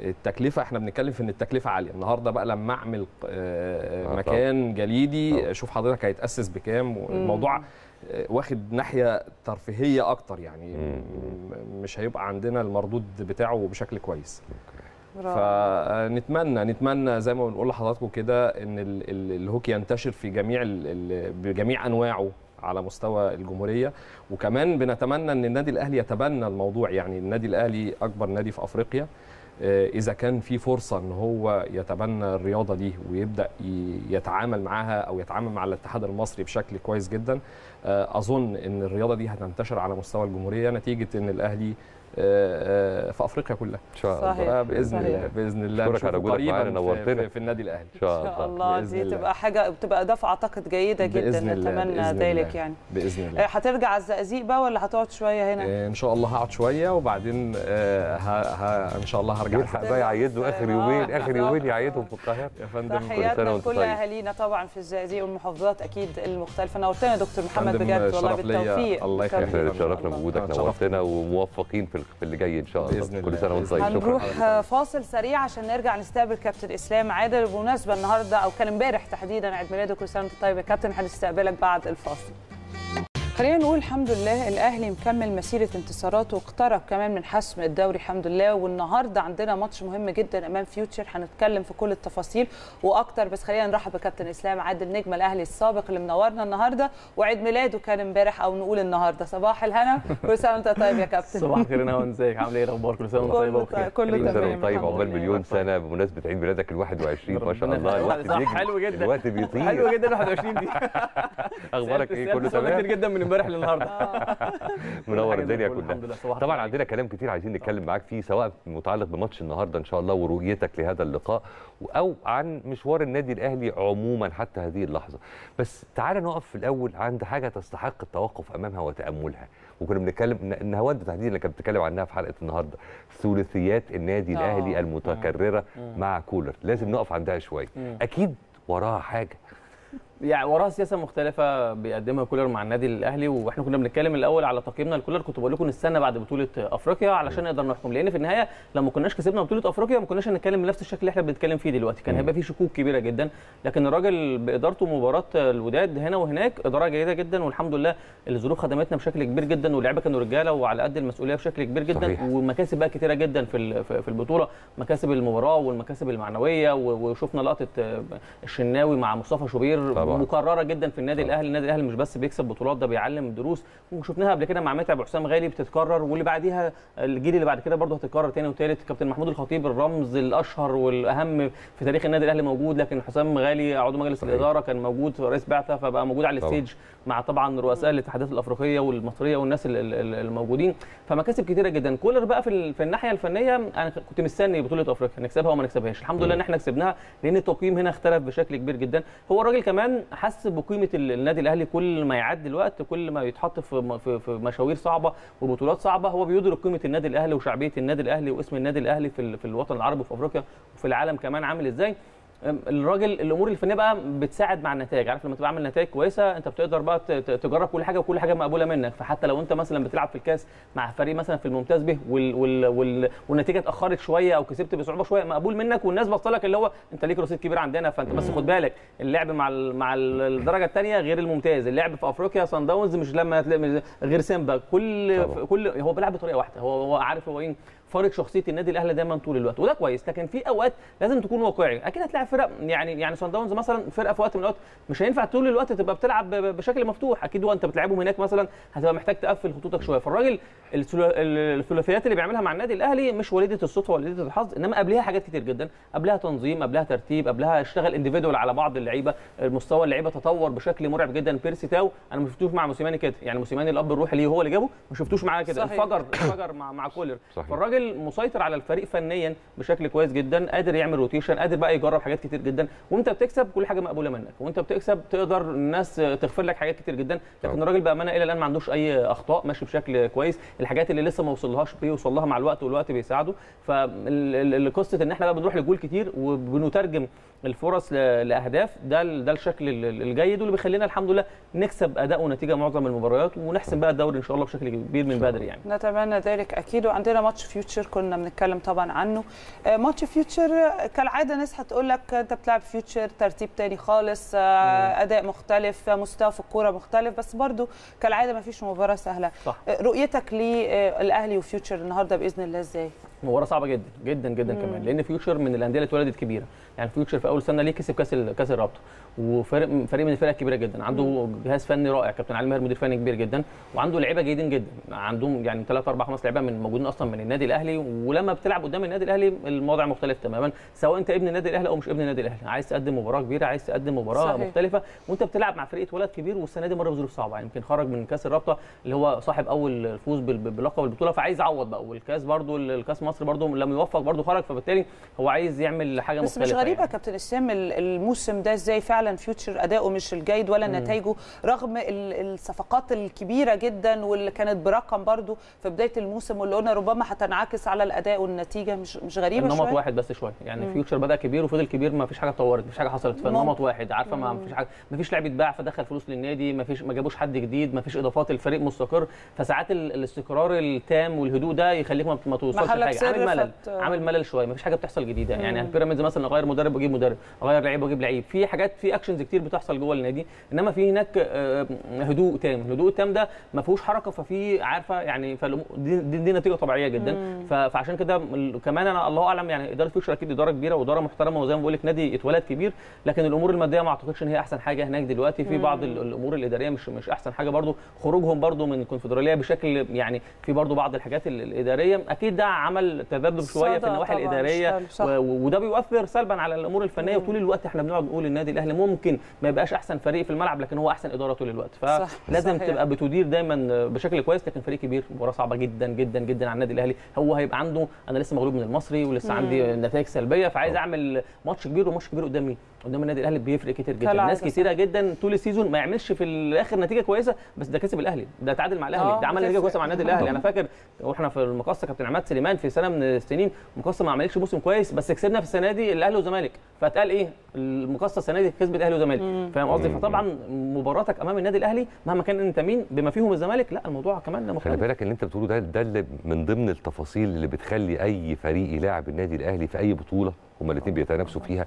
التكلفة إحنا بنتكلم في إن التكلفة عالية. النهارده بقى لما أعمل آه، مكان جليدي شوف حضرتك هيتأسس بكام. والموضوع آه، واخد ناحية ترفيهية أكتر يعني. مش هيبقى عندنا المردود بتاعه بشكل كويس. فنتمنى نتمنى زي ما بنقول لحضراتكم كده إن ال- ال- الهوكي ينتشر في جميع بجميع أنواعه على مستوى الجمهورية. وكمان بنتمنى إن النادي الأهلي يتبنى الموضوع. يعني النادي الأهلي أكبر نادي في أفريقيا. إذا كان في فرصة إن هو يتبنى الرياضة دي ويبدأ يتعامل معاها أو يتعامل مع الاتحاد المصري بشكل كويس جدا آه، أظن إن الرياضة دي هتنتشر على مستوى الجمهورية نتيجة إن الأهلي آه، آه، في أفريقيا كلها إن شاء الله صحيح. آه، بإذن صحيح. الله بإذن الله أشكرك على وجودك معانا، قريبا في, نورتنا. في, في النادي الأهلي إن شاء إن شاء الله الله بإذن دي الله. تبقى حاجة بتبقى إضافة أعتقد جيدة جدا بإذن الله، نتمنى بإذن ذلك الله. يعني بإذن آه، الله هترجع على الزقازيق بقى ولا هتقعد شوية هنا آه، إن شاء الله هقعد شوية وبعدين آه، ه- ه- إن شاء الله هرجع يلحق بقى يعيدوا آخر يومين آه، اخر يومين يعيدوا في القاهرة يا فندم تحياتنا وأنت لكل طيب. أهالينا طبعا في الزقازيق والمحافظات أكيد المختلفة نورتنا يا دكتور محمد بجد والله. بالتوفيق الله بالتوفيق. يخليك. الله. بوجودك. نورتنا وموفقين في في اللي جاي إن شاء الله. بإذن كل الله، سنة وأنت طيب. شكرا. هنروح فاصل سريع عشان نرجع نستقبل كابتن إسلام عادل. بالمناسبه النهارده أو كان امبارح تحديدا عيد ميلاده كل سنة وأنت طيب يا كابتن. هنستقبلك بعد الفاصل. خلينا نقول الحمد لله الأهلي مكمل مسيرة انتصاراته واقترب كمان من حسم الدوري الحمد لله والنهارده عندنا ماتش مهم جدا أمام فيوتشر هنتكلم في كل التفاصيل وأكتر بس خلينا نرحب بكابتن إسلام عادل نجم الأهلي السابق اللي منورنا النهارده وعيد ميلاده كان امبارح أو نقول النهارده. صباح الهنا. كل سنة وأنت طيب يا كابتن؟ صباح الخير أنا ازيك؟ عامل إيه؟ الأخبار؟ كل سنة وأنت طيبة كله وبخير. كله كل سنه تمام وانت طيب عقبال. مليون سنة بمناسبة عيد ميلادك ال 21 ما شاء الله. الوقت بيجري. حلو جدا. الوقت بيطير. حلو جدا 21 دي. أخبارك إيه؟ كله سؤال كتير تمام جدا من امبارح للنهارده منور الدنيا. كلها طبعا. عندنا كلام كتير عايزين نتكلم معاك فيه سواء متعلق بماتش النهارده إن شاء الله ورؤيتك لهذا اللقاء أو عن مشوار النادي الأهلي عموما حتى هذه اللحظة بس تعالى نقف في الأول عند حاجة تستحق التوقف أمامها وتأملها وكنا بنتكلم هوند تحديدا اللي كانت بتتكلم عنها في حلقة النهارده ثلاثيات النادي آه. الاهلي المتكررة مم. مع كولر لازم نقف عندها شوية. أكيد وراها حاجة يعني وراها سياسة مختلفة بيقدمها كولر مع النادي الأهلي وإحنا كنا بنتكلم الأول على تقييمنا لكولر. كنت بقول لكم نستنى بعد بطولة أفريقيا علشان نقدر نحكم. لأن في النهاية لما كناش كسبنا بطولة أفريقيا ما كناش هنتكلم بنفس الشكل اللي إحنا بنتكلم فيه دلوقتي. كان هيبقى في شكوك كبيرة جدا. لكن الراجل بإدارته مباراة الوداد هنا وهناك إدارة جيدة جدا والحمد لله الظروف خدمتنا بشكل كبير جدا واللعيبة كانوا رجالة وعلى قد المسؤولية بشكل كبير جدا صحيح. ومكاسب بقى كتيرة جدا في في البطولة. مكاسب المباراة والمكاسب المعنوية وشفنا لقطة آه، الشناوي مع مصطفى شوبير. طبعاً. مكررة جدا في النادي الأهلي. النادي الأهلي مش بس بيكسب بطولات ده بيعلم دروس. وشفناها قبل كده مع متعب وحسام غالي بتتكرر. واللي بعديها الجيل اللي بعد كده برضه هتتكرر تاني. وتالت كابتن محمود الخطيب الرمز الأشهر والأهم في تاريخ النادي الأهلي موجود. لكن حسام غالي عضو مجلس الإدارة كان موجود رئيس بعثة فبقى موجود على. الستيج مع طبعا رؤساء الاتحادات الأفريقية والمصرية والناس ال- ال- ال- الموجودين. فمكاسب كتيرة جدا. كولر بقى في في الناحية الفنية أنا كنت مستني بطولة أفريقيا. نكسبها وما نكسبهاش. الحمد لله إن إحنا كسبناها لأن التقييم هنا اختلف بشكل كبير جدا. هو الراجل كمان حس بقيمة ال- النادي الأهلي كل ما يعدي الوقت كل ما يتحط في في مشاوير صعبة وبطولات صعبة هو بيدرك قيمة النادي الأهلي وشعبية النادي الأهلي واسم النادي الأهلي في ال- في الوطن العربي وفي أفريقيا وفي العالم كمان عامل إزاي. الراجل الأمور الفنية بقى بتساعد مع النتائج. عارف لما تبقى عامل نتائج كويسة أنت بتقدر بقى تجرب كل حاجة وكل حاجة مقبولة منك. فحتى لو أنت مثلا بتلعب في الكاس مع فريق مثلا في الممتاز به وال وال وال والنتيجة اتأخرت شوية أو كسبت بصعوبة شوية مقبول منك والناس باصة لك اللي هو أنت ليك رصيد كبير عندنا. فأنت بس خد بالك اللعب مع ال مع ال- الدرجة الثانية غير الممتاز. اللعب في أفريقيا صن داونز مش لما غير سيمبا كل طبعا. كل هو بيلعب بطريقة واحدة. هو هو عارف هو إيه. فارق شخصية النادي الأهلي دايما طول الوقت وده كويس لكن في أوقات لازم تكون واقعي. أكيد هتلاعب فرق يعني يعني صن داونز مثلا فرقة في وقت من الأوقات مش هينفع طول الوقت تبقى بتلعب بشكل مفتوح. أكيد وانت بتلعبهم هناك مثلا هتبقى محتاج تقفل خطوطك شوية. فالراجل الثلا- الثلاثيات اللي بيعملها مع النادي الأهلي مش وليدة الصدفة وليدة الحظ إنما قبلها حاجات كتير جدا. قبلها تنظيم قبلها ترتيب قبلها اشتغل individual على بعض اللعيبة. مستوى اللعيبة تطور بشكل مرعب جدا. بيرسي تاو أنا ما شفتوش مع موسيماني كده يعني موسيماني الأب الروحي ليه هو اللي جابه ما شفتوش معاه كده. انفجر انفجر مع مع كولر. صحيح. فالراجل مسيطر على الفريق فنيا بشكل كويس جدا قادر يعمل rotation قادر بقى يجرب حاجات كتير جدا. وأنت بتكسب كل حاجة مقبولة منك. وأنت بتكسب تقدر الناس تغفر لك حاجات كتير جدا. لكن طبعا. الراجل بأمانة إلى الآن ما عندوش أي أخطاء ماشي بشكل كويس. الحاجات اللي لسه ما وصلهاش بيوصل لها مع الوقت والوقت بيساعده. فقصه إن إحنا بقى بنروح لجول كتير وبنترجم الفرص لأهداف ده ده الشكل ال- الجيد واللي بيخلينا الحمد لله نكسب أداء ونتيجة معظم المباريات ونحسم بقى الدوري إن شاء الله بشكل كبير من بدري يعني. نتمنى ذلك أكيد. وعندنا ماتش فيوتشر كنا بنتكلم طبعا عنه. آه، ماتش فيوتشر آه، كالعادة ناس هتقول لك أنت بتلعب فيوتشر ترتيب تاني خالص آه، أداء مختلف مستوى في الكورة مختلف بس برضو كالعادة ما فيش مباراة سهلة. صح. رؤيتك للاهلي وفيوتشر النهارده بإذن الله إزاي؟ مباراه صعبه جدا جدا جدا مم. كمان لأن فيوتشر من الأندية اللي اتولدت كبيرة. يعني فيوتشر في أول سنة ليه كسب كأس كأس الرابطة. وفريق فريق من الفرق الكبيرة جدا. عنده جهاز فني رائع كابتن علي ماهر مدير فني كبير جدا. وعنده لعيبة جيدين جدا. عندهم يعني 3 4 5 لعيبة من موجودين أصلا من النادي الأهلي. ولما بتلعب قدام النادي الأهلي الموضوع مختلف تماما. سواء أنت ابن النادي الأهلي أو مش ابن النادي الأهلي. عايز تقدم مباراة كبيرة عايز تقدم مباراة صحيح. مختلفة. وأنت بتلعب مع فريق اتولد كبير والسنة دي مر بظروف صعبة. يعني يمكن خرج من كأس الرابطة اللي هو صاحب أول فوز بال- بلقب البطوله فعايز يعوض بقى. والكأس برضو الكأس مصر برضو لم يوفق برضو خرج فبالتالي هو عايز يعمل حاجة بس مختلفة مش غريبة يعني. كابتن اسلام ال- الموسم ده إزاي فعلا فيوتشر أداؤه مش الجيد ولا مم. نتائجه رغم ال- الصفقات الكبيرة جدا واللي كانت برقم برضو في بداية الموسم واللي قلنا ربما هتنعكس على الأداء والنتيجة مش مش غريبة النمط شوية واحد بس شوية يعني مم. فيوتشر بدأ كبير وفضل كبير ما فيش حاجة اتطورت ما فيش حاجة حصلت فالنمط. واحد عارفة ما. فيش حاجة ما فيش لاعب اتباع فدخل فلوس للنادي ما فيش ما جابوش حد جديد ما فيش إضافات الفريق مستقر فساعات ال- الاستقرار التام والهدوء ده يخليك ما توصلش لحاجة عامل ملل فت- عامل ملل شوية ما فيش حاجة بتحصل جديدة. يعني مم. بيراميدز مثلا أغير مدرب واجيب مدرب أغير لعيب واجيب لعيب. في حاجات في actions كتير بتحصل جوه النادي إنما في هناك آه، هدوء تام. الهدوء التام ده ما فيهوش حركة ففي عارفة يعني دي, دي, دي نتيجة طبيعية جدا. فعشان كده كمان أنا الله أعلم يعني إدارة فيوتشر أكيد إدارة كبيرة وإدارة محترمة وزي ما بقول لك نادي اتولد كبير. لكن الأمور المادية ما أعتقدش إن هي أحسن حاجة هناك دلوقتي. في بعض ال- الأمور الإدارية مش مش أحسن حاجة برضو. خروجهم برضو من الكونفدرالية بشكل يعني في برضو بعض الحاجات ال- الإدارية. أكيد ده عمل تذبذب شوية في النواحي الإدارية صح. وده بيؤثر سلبا على الأمور الفنية. وطول الوقت إحنا بنقعد نقول النادي الأهلي ممكن ما يبقاش أحسن فريق في الملعب لكن هو أحسن إدارة طول الوقت صح، فلازم صحيح. تبقى بتدير دايما بشكل كويس لكن فريق كبير مباراة صعبة جدا جدا جدا على النادي الأهلي هو هيبقى عنده أنا لسه مغلوب من المصري ولسه مم. عندي نتائج سلبية فعايز أعمل ماتش كبير وماتش كبير قدام مين؟ قدام النادي الأهلي بيفرق كتير جدا. ناس صح. كتيرة جدا طول السيزون ما يعملش في الآخر نتيجة كويسة بس ده كسب الأهلي ده تعادل مع آه، الاهلي ده عمل نتيجة. كويسة مع النادي الأهلي. أنا فاكر وإحنا في المقصه كابتن عماد سليمان في سنة من السنين المقصه ما عملتش موسم كويس بس كسبنا في السنة دي الأهلي والزمالك. فاتقال إيه؟ المقصه السنة دي كسبت الأهلي والزمالك. فاهم قصدي. فطبعا مباراتك أمام النادي الأهلي مهما كان أنت مين بما فيهم الزمالك لا الموضوع كمان خلي مختلف بالك اللي أنت بتقوله ده ده اللي من ضمن التفاصيل اللي بتخلي أي فريق يلاعب النادي الأهلي في أي بطولة هما الاثنين بيتنافسوا فيها.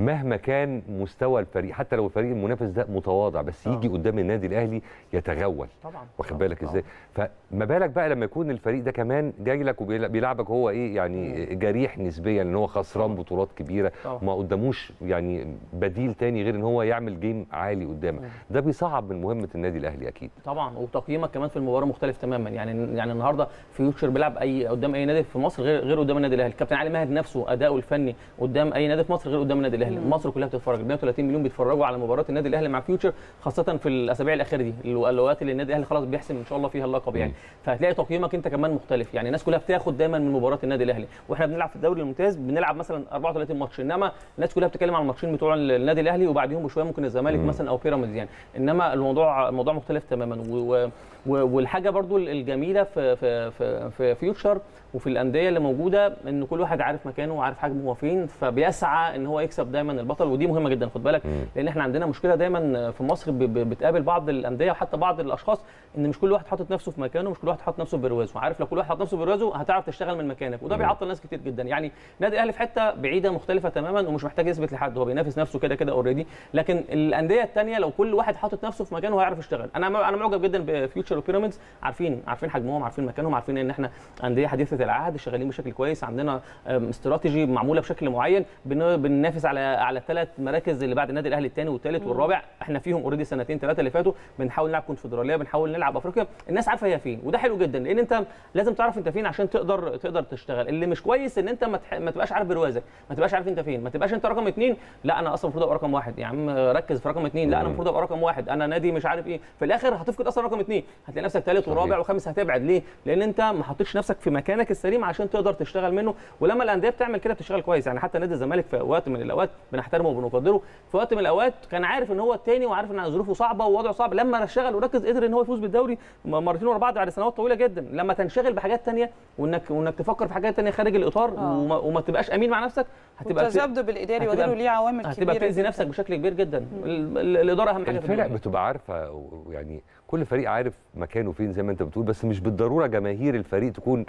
مهما كان مستوى الفريق حتى لو الفريق المنافس ده متواضع بس يجي قدام النادي الأهلي يتغول. طبعا. واخد بالك إزاي؟ فما بالك بقى لما يكون الفريق ده كمان جاي لك وبيلعبك هو إيه يعني جريح نسبيا إن هو خسران بطولات كبيرة. ما قداموش يعني بديل تاني غير إن هو يعمل game عالي قدامك ده بيصعب من مهمة النادي الأهلي أكيد. طبعا. وتقييمك كمان في المباراة مختلف تماما. يعني يعني النهارده فيوتشر بيلعب اي قدام أي نادي في مصر غير غير قدام النادي الأهلي. الكابتن علي ماهر نفسه أداؤه الفني قدام أي نادي في مصر غير قدام النادي الاهلي مصر كلها بتتفرج. 130 مليون بيتفرجوا على مباراة النادي الأهلي مع فيوتشر خاصة في الأسابيع الأخيرة دي. الاوقات اللي النادي الأهلي خلاص بيحسم إن شاء الله فيها اللقب يعني. فهتلاقي تقييمك أنت كمان مختلف. يعني الناس كلها بتاخد دايما من مباراة النادي الأهلي. وإحنا بنلعب في الدوري الممتاز بنلعب مثلا 34 ماتش. إنما الناس كلها بتتكلم عن الماتشين بتوع النادي الأهلي وبعديهم بشوية ممكن الزمالك مثلا أو بيراميدز يعني. إنما الموضوع الموضوع مختلف تماما. و و والحاجة برضو الجميلة في في في, في فيوتشر وفي الأندية اللي موجودة إن كل واحد عارف مكانه وعارف حجمه هو فين فبيسعى إن هو يكسب دايما البطل ودي مهمة جدا خد بالك. لأن إحنا عندنا مشكلة دايما في مصر بتقابل بعض الأندية وحتى بعض الأشخاص إن مش كل واحد حاطط نفسه في مكانه مش كل واحد حاطط نفسه في بروازه عارف لو كل واحد حاطط نفسه في بروازه هتعرف تشتغل من مكانك وده بيعطل ناس كتير جدا. يعني النادي الأهلي في حتة بعيدة مختلفة تماما ومش محتاج يثبت لحد هو بينافس نفسه كده كده اوريدي لكن الأندية الثانية لو كل واحد حاطط نفسه في مكانه هيعرف يشتغل. أنا أنا معجب جدا بفيوتشر وبيراميدز عارفين عارفين حجمهم عارفين مكانهم عارفين إن إحنا انديه حديثة العهد شغالين بشكل كويس. عندنا استراتيجي معمولة بشكل معين. بننافس على على الثلاث مراكز اللي بعد النادي الأهلي الثاني والثالث والرابع. إحنا فيهم اوريدي سنتين ثلاثة اللي فاتوا. بنحاول نلعب كونفدراليه بنحاول نلعب أفريقيا. الناس عارفة هي فين وده حلو جدا. لأن أنت لازم تعرف أنت فين عشان تقدر تقدر تشتغل. اللي مش كويس إن أنت ما, تح... ما تبقاش عارف بروازك ما تبقاش عارف أنت فين. ما تبقاش أنت رقم اثنين لا أنا أصلا المفروض أبقى رقم واحد. يا عم ركز في رقم اثنين لا أنا المفروض أبقى رقم واحد. أنا نادي مش عارف إيه. في الآخر هتفقد أصلا رقم اثنين هتلاقي نفسك ثالث ورابع وخامس هتبعد. ليه؟ لأن أنت ما حطيتش نفسك في مكانك السليم عشان تقدر تشتغل منه. ولما الأندية بتعمل كده بتشتغل كويس. يعني حتى نادي الزمالك في وقت من الأوقات بنحترمه وبنقدره. في وقت من الأوقات كان عارف إن هو الثاني وعارف إن ظروفه صعبة ووضعه صعب. لما اشتغل وركز قدر إن هو يفوز بالدوري مرتين ورا بعض بعد سنوات طويلة جدا. لما تنشغل بحاجات ثانية وانك وإنك تفكر في حاجات ثانية خارج الإطار آه. وما, وما تبقاش أمين مع نفسك هتبقى التذبذب الاداري وغيره ليه عوامل كبيرة هتبقى بتاذي نفسك بشكل كبير جدا. الإدارة أهم حاجة الفرق بتبقى عارفة يعني كل فريق عارف مكانه فين زي ما انت بتقول بس مش بالضرورة جماهير الفريق تكون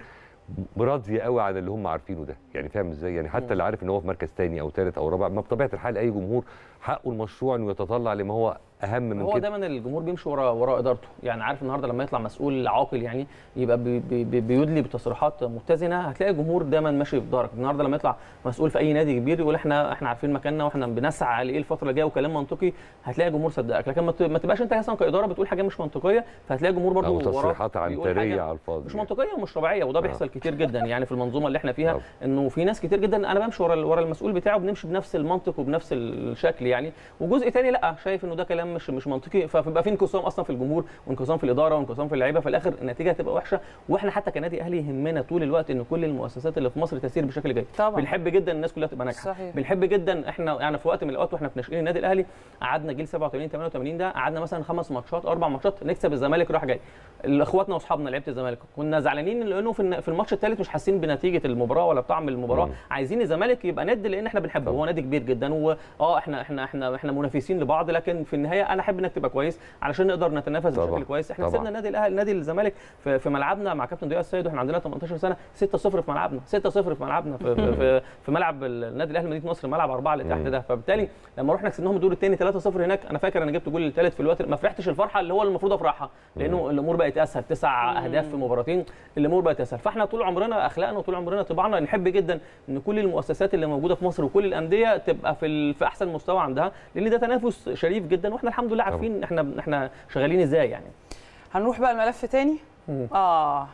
راضية قوي عن اللي هم عارفينه ده. يعني فاهم إزاي؟ يعني حتى اللي عارف إن هو في مركز تاني أو ثالث أو رابع ما بطبيعة الحال اي جمهور حقه المشروع إنه يتطلع لما هو أهم من هو كده. دايما الجمهور بيمشي ورا ورا إدارته. يعني عارف النهارده لما يطلع مسؤول عاقل يعني يبقى بي بي بيدلي بتصريحات متزنة هتلاقي الجمهور دايما ماشي في ظهرك النهارده لما يطلع مسؤول في أي نادي كبير يقول إحنا إحنا عارفين مكاننا وإحنا بنسعى لايه الفترة الجاية وكلام منطقي هتلاقي الجمهور صدقك. لكن ما تبقاش أنت أصلا كإدارة بتقول حاجة مش منطقية فهتلاقي الجمهور برضه أو تصريحات عنترية على الفاضي مش منطقية ومش طبيعية وده بيحصل كتير جدا يعني في المنظومة اللي إحنا فيها إنه في ناس كتير جدا أنا بمشي ورا ورا المسؤول بتاعه بنمشي بنفس المنطق وبنفس الشكل يعني. وجزء تاني لأ شايف إنه ده كلام مش مش منطقي فبيبقى في انقسام أصلا في الجمهور وانقسام في الإدارة وانقسام في اللعيبة في الآخر النتيجة هتبقى وحشة. وإحنا حتى كنادي أهلي يهمنا طول الوقت إن كل المؤسسات اللي في مصر تسير بشكل جيد. طبعا. بنحب جدا الناس كلها تبقى ناجحة. صحيح. بنحب جدا إحنا يعني في وقت من الأوقات وإحنا في ناشئين النادي الأهلي قعدنا جيل 87 88 ده قعدنا مثلا خمس ماتشات أربع ماتشات نكسب الزمالك راح جاي. إخواتنا وأصحابنا لعيبة الزمالك. كنا زعلانين لأنه في في الماتش الثالث مش حاسين بنتيجة المباراة ولا بطعم المباراة. عايزين الزمالك يبقى ند لأن إحنا بنحبه. هو نادي كبير جدا واه إحنا إحنا إحنا إحنا منافسين لبعض لكن في النهاية أنا احب انك تبقى كويس علشان نقدر نتنافس. بشكل كويس. إحنا طبعا. كسبنا النادي الأهلي نادي الزمالك في, في ملعبنا مع كابتن ضياء السيد وإحنا عندنا 18 سنة 6-0 في ملعبنا 6-0 في ملعبنا في, في, في, في ملعب النادي الأهلي مدينة نصر ملعب أربعة اللي تحت ده. فبالتالي لما رحنا كسبناهم الدور الثاني 3-0 هناك أنا فاكر أنا جبت جول الثالث في الوقت ما فرحتش الفرحة اللي هو المفروض أفرحها لأنه الأمور بقت أسهل تسع أهداف في مباراتين الأمور بقت أسهل. فإحنا طول عمرنا أخلاقنا وطول عمرنا طباعنا نحب جدا إن كل المؤسسات اللي موجودة في مصر وكل الأندية تبقى في في أحسن مستوى عندها لأن ده تنافس شريف جدا وإحنا الحمد لله عارفين إحنا إحنا شغالين إزاي يعني. هنروح بقى الملف تاني؟ آه.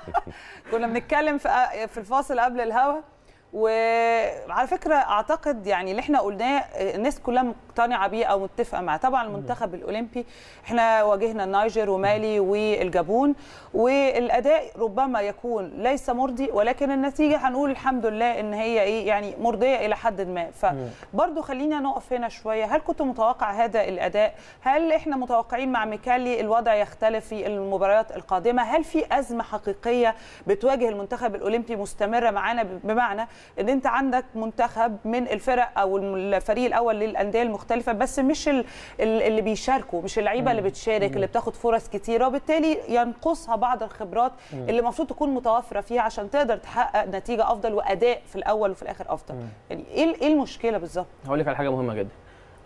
كنا بنتكلم في في الفاصل قبل الهوا. وعلى فكرة أعتقد يعني اللي إحنا قلناه الناس كلها مقتنعة بيه أو متفقة معاه. طبعا المنتخب الأولمبي إحنا واجهنا النيجر ومالي والجابون والأداء ربما يكون ليس مرضي ولكن النتيجة هنقول الحمد لله إن هي إيه يعني مرضية إلى حد ما. فبرضه خلينا نقف هنا شوية. هل كنت متوقع هذا الأداء؟ هل إحنا متوقعين مع ميكالي الوضع يختلف في المباريات القادمة؟ هل في أزمة حقيقية بتواجه المنتخب الأولمبي مستمرة معانا؟ بمعنى ان انت عندك منتخب من الفرق أو الفريق الأول للانديه المختلفه مختلفه بس مش ال- ال- اللي بيشاركوا مش اللعيبه اللي بتشارك اللي بتاخد فرص كتيرة وبالتالي ينقصها بعض الخبرات. اللي المفروض تكون متوفرة فيها عشان تقدر تحقق نتيجة أفضل وأداء في الأول وفي الآخر أفضل. يعني إيه إيه المشكلة بالظبط؟ هقول لك على حاجة مهمة جدا.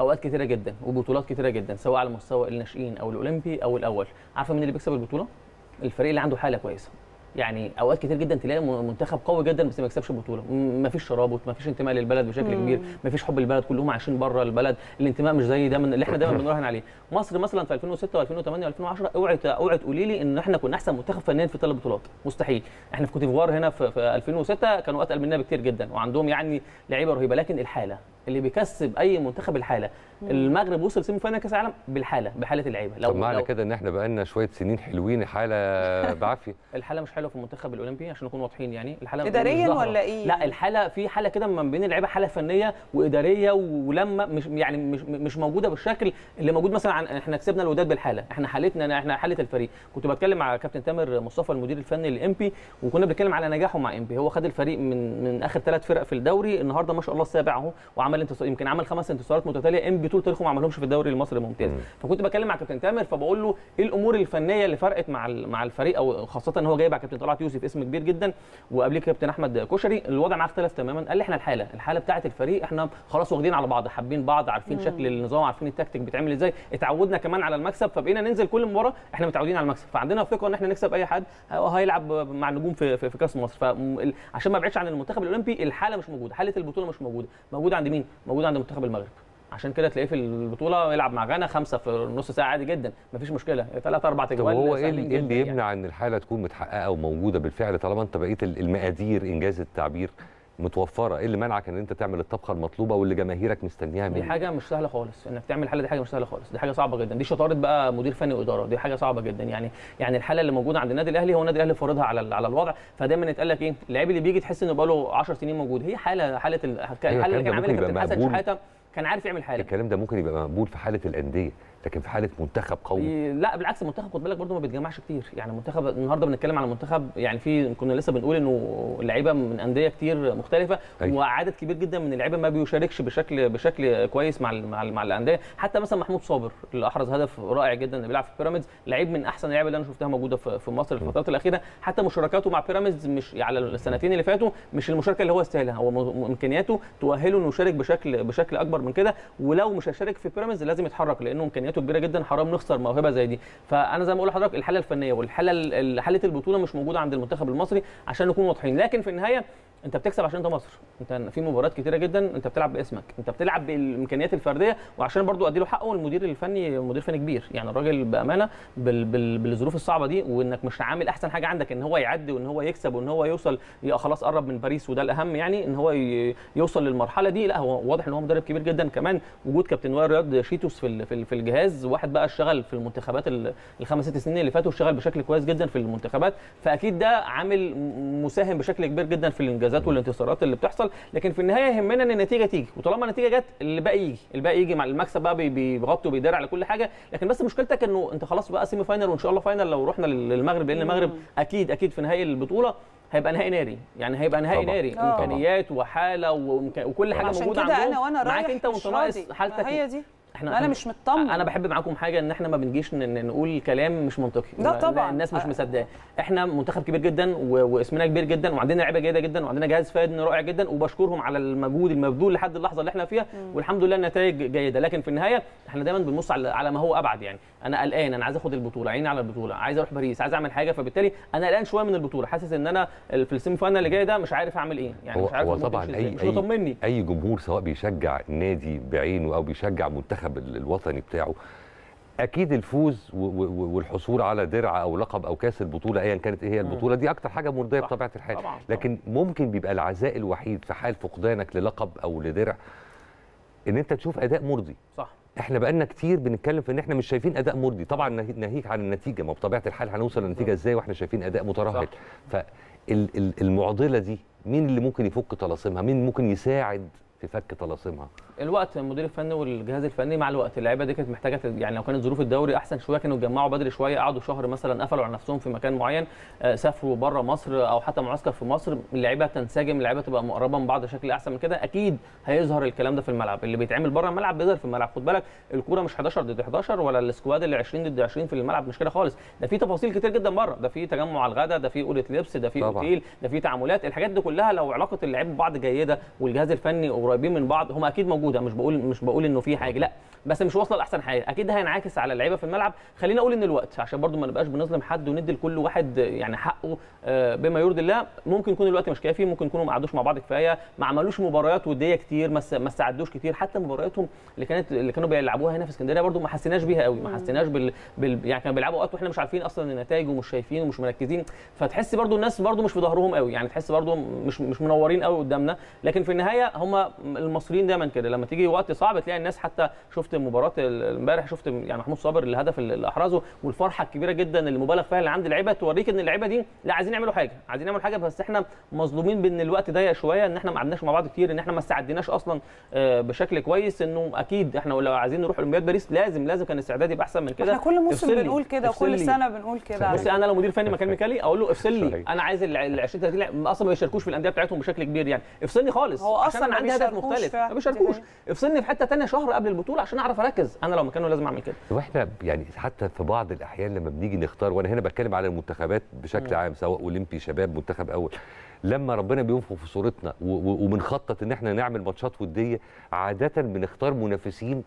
أوقات كتيرة جدا وبطولات كتيرة جدا سواء على مستوى الناشئين أو الأولمبي أو الأول. عارفة مين اللي بيكسب البطولة؟ الفريق اللي عنده حالة كويسة. يعني أوقات كتير جدا تلاقي منتخب قوي جدا بس ما يكسبش البطوله م- مفيش ترابط مفيش انتماء للبلد بشكل مم. كبير مفيش حب البلد كلهم عايشين بره البلد. الانتماء مش زي ده من اللي إحنا دايما بنراهن عليه. مصر مثلا في 2006 و2008 و2010 اوعي اوعي تقولي لي إن إحنا كنا أحسن منتخب فنيا في ثلاث بطولات مستحيل. إحنا في كوت ديفوار هنا في, في 2006 كانوا أتقل مننا بكتير جدا وعندهم يعني لعيبة رهيبة لكن الحالة اللي بيكسب أي منتخب الحالة. المغرب وصل semi final كأس العالم بالحالة بحالة اللعيبة. طب معنى كده إن إحنا بقالنا شوية سنين حلوين حاله بعافية. الحالة مش حلوة في المنتخب الأولمبي عشان نكون واضحين يعني. الحالة ظاهرة. ولا إيه؟ لا الحالة في حالة كده ما بين اللعيبة حالة فنية وإدارية ولما مش يعني مش مش موجودة بالشكل اللي موجود مثلا عن إحنا كسبنا الوداد بالحالة. إحنا حالتنا إحنا حالة الفريق. كنت بتكلم مع كابتن تامر مصطفى المدير الفني للامبي وكنا بنتكلم على نجاحه مع امبي هو خد الفريق من من آخر ثلاث فرق في الدوري. النهارده ما شاء الله السابع أهو وعمل انتصار يمكن عمل خمس انتصارات متتالية امبي طول تاريخه ما عملهمش في الدوري المصري الممتاز فكنت بكلم مع كابتن تامر فبقول له إيه الأمور الفنية اللي فرقت مع ال- مع الفريق أو خاصة إن هو جايب على كابتن طلعت يوسف اسم كبير جدا وقبليه كابتن أحمد كشري. الوضع معاه اختلف تماما. قال لي إحنا الحالة الحالة بتاعه الفريق إحنا خلاص واخدين على بعض حابين بعض عارفين مم. شكل النظام عارفين التكتيك بيتعمل إزاي. اتعودنا كمان على المكسب فبقينا ننزل كل مباراه إحنا متعودين على المكسب. فعندنا ثقة إن إحنا نكسب أي حد هيلعب مع النجوم في في, في كأس مصر. فعشان ما أبعدش عن المنتخب الأولمبي الحالة مش موجودة حالة البطولة مش موجودة. موجودة عند مين؟ موجوده عند منتخب المغرب. عشان كده تلاقيه في البطولة يلعب مع غانا خمسة في نص ساعة عادي جدا. مفيش مشكلة. ثلاث أربع طب تجوال هو إيه اللي, إيه اللي جداً يمنع إن الحالة تكون متحققة وموجودة بالفعل طالما أنت بقيت ال- المقادير إنجاز التعبير؟ متوفرة. إيه اللي منعك إن أنت تعمل الطبخة المطلوبة واللي جماهيرك مستنياها دي منك حاجة مش سهلة خالص. إنك تعمل حاله دي حاجة مش سهلة خالص. دي حاجة صعبة جدا. دي شطارة بقى مدير فني وإدارة. دي حاجة صعبة جدا. يعني يعني الحالة اللي موجودة عند النادي الأهلي هو النادي الأهلي فارضها على على الوضع. فدايما يتقال لك إيه؟ اللعيب اللي بيجي تحس إنه بقى له 10 سنين موجود. هي حالة حالة ال- أيوة، الحاله اللي كان عاملها كابتن حسن. شحاتة. كان عارف يعمل حاله الكلام ده ممكن يبقى مقبول في حالة الأندية. لكن في حاله منتخب قوي. لا بالعكس المنتخب خد بالك برضه ما بيتجمعش كتير. يعني المنتخب النهارده بنتكلم على منتخب يعني في كنا لسه بنقول إنه اللعيبه من أندية كتير مختلفة أيوة. وعدد كبير جدا من اللعيبة ما بيشاركش بشكل بشكل كويس مع ال- مع, ال- مع الأندية. حتى مثلا محمود صابر اللي احرز هدف رائع جدا اللي بيلعب في بيراميدز لعيب من أحسن اللعيبة اللي أنا شفتها موجودة في في مصر الفترات الأخيرة. حتى مشاركاته مع بيراميدز مش على السنتين اللي فاتوا مش المشاركة اللي هو يستاهلها. هو إمكانياته تؤهله إنه يشارك بشكل بشكل أكبر من كده. ولو مش هيشارك في بيراميدز لازم يتحرك لأنه إمكانياته كبيرة جدا حرام نخسر موهبة زي دي. فأنا زي ما بقول لحضرتك الحالة الفنية والحالة ال- حالة البطولة مش موجودة عند المنتخب المصري عشان نكون واضحين. لكن في النهاية انت بتكسب عشان انت مصر. انت في مباريات كتيرة جدا انت بتلعب باسمك. انت بتلعب بالامكانيات الفردية وعشان برضو ادي له حقه المدير الفني مدير فني كبير. يعني الراجل بأمانة بال بال بالظروف الصعبة دي وانك مش عامل احسن حاجة عندك ان هو يعدي وان هو يكسب وان هو يوصل خلاص قرب من باريس وده الأهم يعني ان هو يوصل للمرحلة دي. لا هو واضح ان هو مدرب كبير جدا. كمان وجود كابتن وائل رياض شيتوس في في ال- في الجهاز واحد بقى اشتغل في المنتخبات ال- الخمس ست سنين اللي فاتوا اشتغل بشكل كويس جدا في المنتخبات. فأكيد ده عامل مساهم بشكل كبير جدا في الإنجازات والانتصارات اللي بتحصل لكن في النهاية يهمنا إن النتيجة تيجي وطالما النتيجة جت الباقي يجي الباقي يجي مع المكسب بقى بي- بيغطي وبيدار على كل حاجة لكن بس مشكلتك إنه أنت خلاص بقى semi final وإن شاء الله final لو رحنا لل- للمغرب لأن المغرب أكيد أكيد في نهائي البطولة هيبقى نهائي ناري يعني هيبقى نهائي طبعاً. ناري آه. إمكانيات وحالة وكل حاجة عشان موجودة كده عندهم أنا وأنا معاك رايح أنت وأنت ناقص. حالتك هي دي إحنا أنا مش مطمن أنا بحب معاكم حاجة إن إحنا ما بنجيش نقول كلام مش منطقي. لا طبعاً. الناس مش. مصدقاه إحنا منتخب كبير جدا واسمنا كبير جدا وعندنا لعيبة جيدة جدا وعندنا جهاز فني رائع جدا وبشكرهم على المجهود المبذول لحد اللحظة اللي إحنا فيها والحمد لله النتائج جيدة. لكن في النهاية إحنا دايما بنبص على ما هو أبعد يعني. أنا قلقان أنا عايز اخد البطوله عيني على البطوله عايز أروح باريس عايز اعمل حاجة فبالتالي أنا قلقان شوية من البطوله حاسس ان أنا في ال semi final اللي جاي ده مش عارف اعمل إيه يعني مش عارف هو طبعا. اي مش اي مطمني أي جمهور سواء بيشجع نادي بعينه أو بيشجع منتخب ال- الوطني بتاعه أكيد الفوز والحصول على درع أو لقب أو كأس البطولة ايا كانت إيه هي البطولة دي أكتر حاجة مرضية بطبيعة الحال. لكن ممكن بيبقى العزاء الوحيد في حال فقدانك للقب أو لدرع إن أنت تشوف أداء مرضي. صح. إحنا بقالنا كتير بنتكلم في إن إحنا مش شايفين أداء مرضي طبعا ناهيك عن النتيجة. ما بطبيعة الحال هنوصل للنتيجه إزاي وإحنا شايفين أداء مترهل فالمعضله دي مين اللي ممكن يفك طلاسمها؟ مين ممكن يساعد في فك طلاسمها؟ الوقت المدير الفني والجهاز الفني مع الوقت اللعيبة دي كانت محتاجة يعني لو كانت ظروف الدوري أحسن شوية كانوا اتجمعوا بدري شوية قعدوا شهر مثلا قفلوا على نفسهم في مكان معين آه، سافروا بره مصر أو حتى معسكر في مصر اللعيبة تنسجم اللعيبة تبقى مقربة من بعض بشكل أحسن من كده أكيد هيظهر الكلام ده في الملعب. اللي بيتعمل بره الملعب بيظهر في الملعب. خد بالك الكورة مش 11 ضد 11 ولا السكواد اللي 20 ضد 20 في الملعب مش كده خالص. ده في تفاصيل كتير جدا بره ده في تجمع على الغداء ده في اوضه لبس ده في. أوتيل ده في تعاملات. الحاجات دي كلها لو علاقة اللعيبة ببعض جيدة والجهاز الفني قريبين من بعض هم أكيد موجودة. مش بقول مش بقول إنه في حاجة لا. بس مش واصلة لأحسن حاجة. أكيد ده هينعكس على اللعيبة في الملعب. خلينا أقول إن الوقت عشان برضو ما نبقاش بنظلم حد وندي لكل واحد يعني حقه آه، بما يرضي الله. ممكن يكون الوقت مش كافي. ممكن يكونوا ما قعدوش مع بعض كفاية ما عملوش مباريات ودية كتير ما استعدوش كتير. حتى مبارياتهم اللي كانت اللي كانوا بيلعبوها هنا في اسكندرية برضو ما حسيناش بيها قوي. ما حسيناش بال... بال... يعني كانوا بيلعبوا وقت وإحنا مش عارفين أصلا النتائج ومش شايفين ومش مركزين. فتحس برضو الناس برضو مش في ظهرهم قوي. يعني تحس برضو مش مش منورين قوي قدامنا. لكن في النهاية هم المصريين دايما كده. لما تيجي وقت صعب تلاقي الناس حتى شفت مباراة امبارح شفت يعني محمود صابر الهدف اللي أحرزه والفرحة الكبيرة جدا اللي مبالغ فيها اللي عند اللعيبه توريك إن اللعيبه دي لا عايزين يعملوا حاجة عايزين يعملوا حاجة بس إحنا مظلومين بإن الوقت ضيق شوية إن إحنا ما قعدناش مع بعض كتير إن إحنا ما استعدناش أصلا آه، بشكل كويس إنه أكيد إحنا لو عايزين نروح أولمبياد باريس لازم لازم كان الاستعداد يبقى أحسن من كده إحنا كل موسم بنقول كده وكل. سنة بنقول كده بصي أنا لو مدير فني مكان ميكالي أقول له افصل لي. أنا عايز ال 20 30 لاعب أصلا ما بيشاركوش في الأندية بتاعتهم بشكل كبير يعني افصلني خالص هو ما عندي هدف مختلف. ما بيشاركوش افصلني في حتة ثانية شهر قبل البطولة عشان أعرف أركز. أنا لو مكانه لازم أعمل كده. وإحنا يعني حتى في بعض الأحيان لما بنيجي نختار وأنا هنا بتكلم على المنتخبات بشكل عام سواء أولمبي شباب منتخب أول لما ربنا بينفخ في صورتنا وبنخطط إن إحنا نعمل ماتشات ودية عادة بنختار منافسين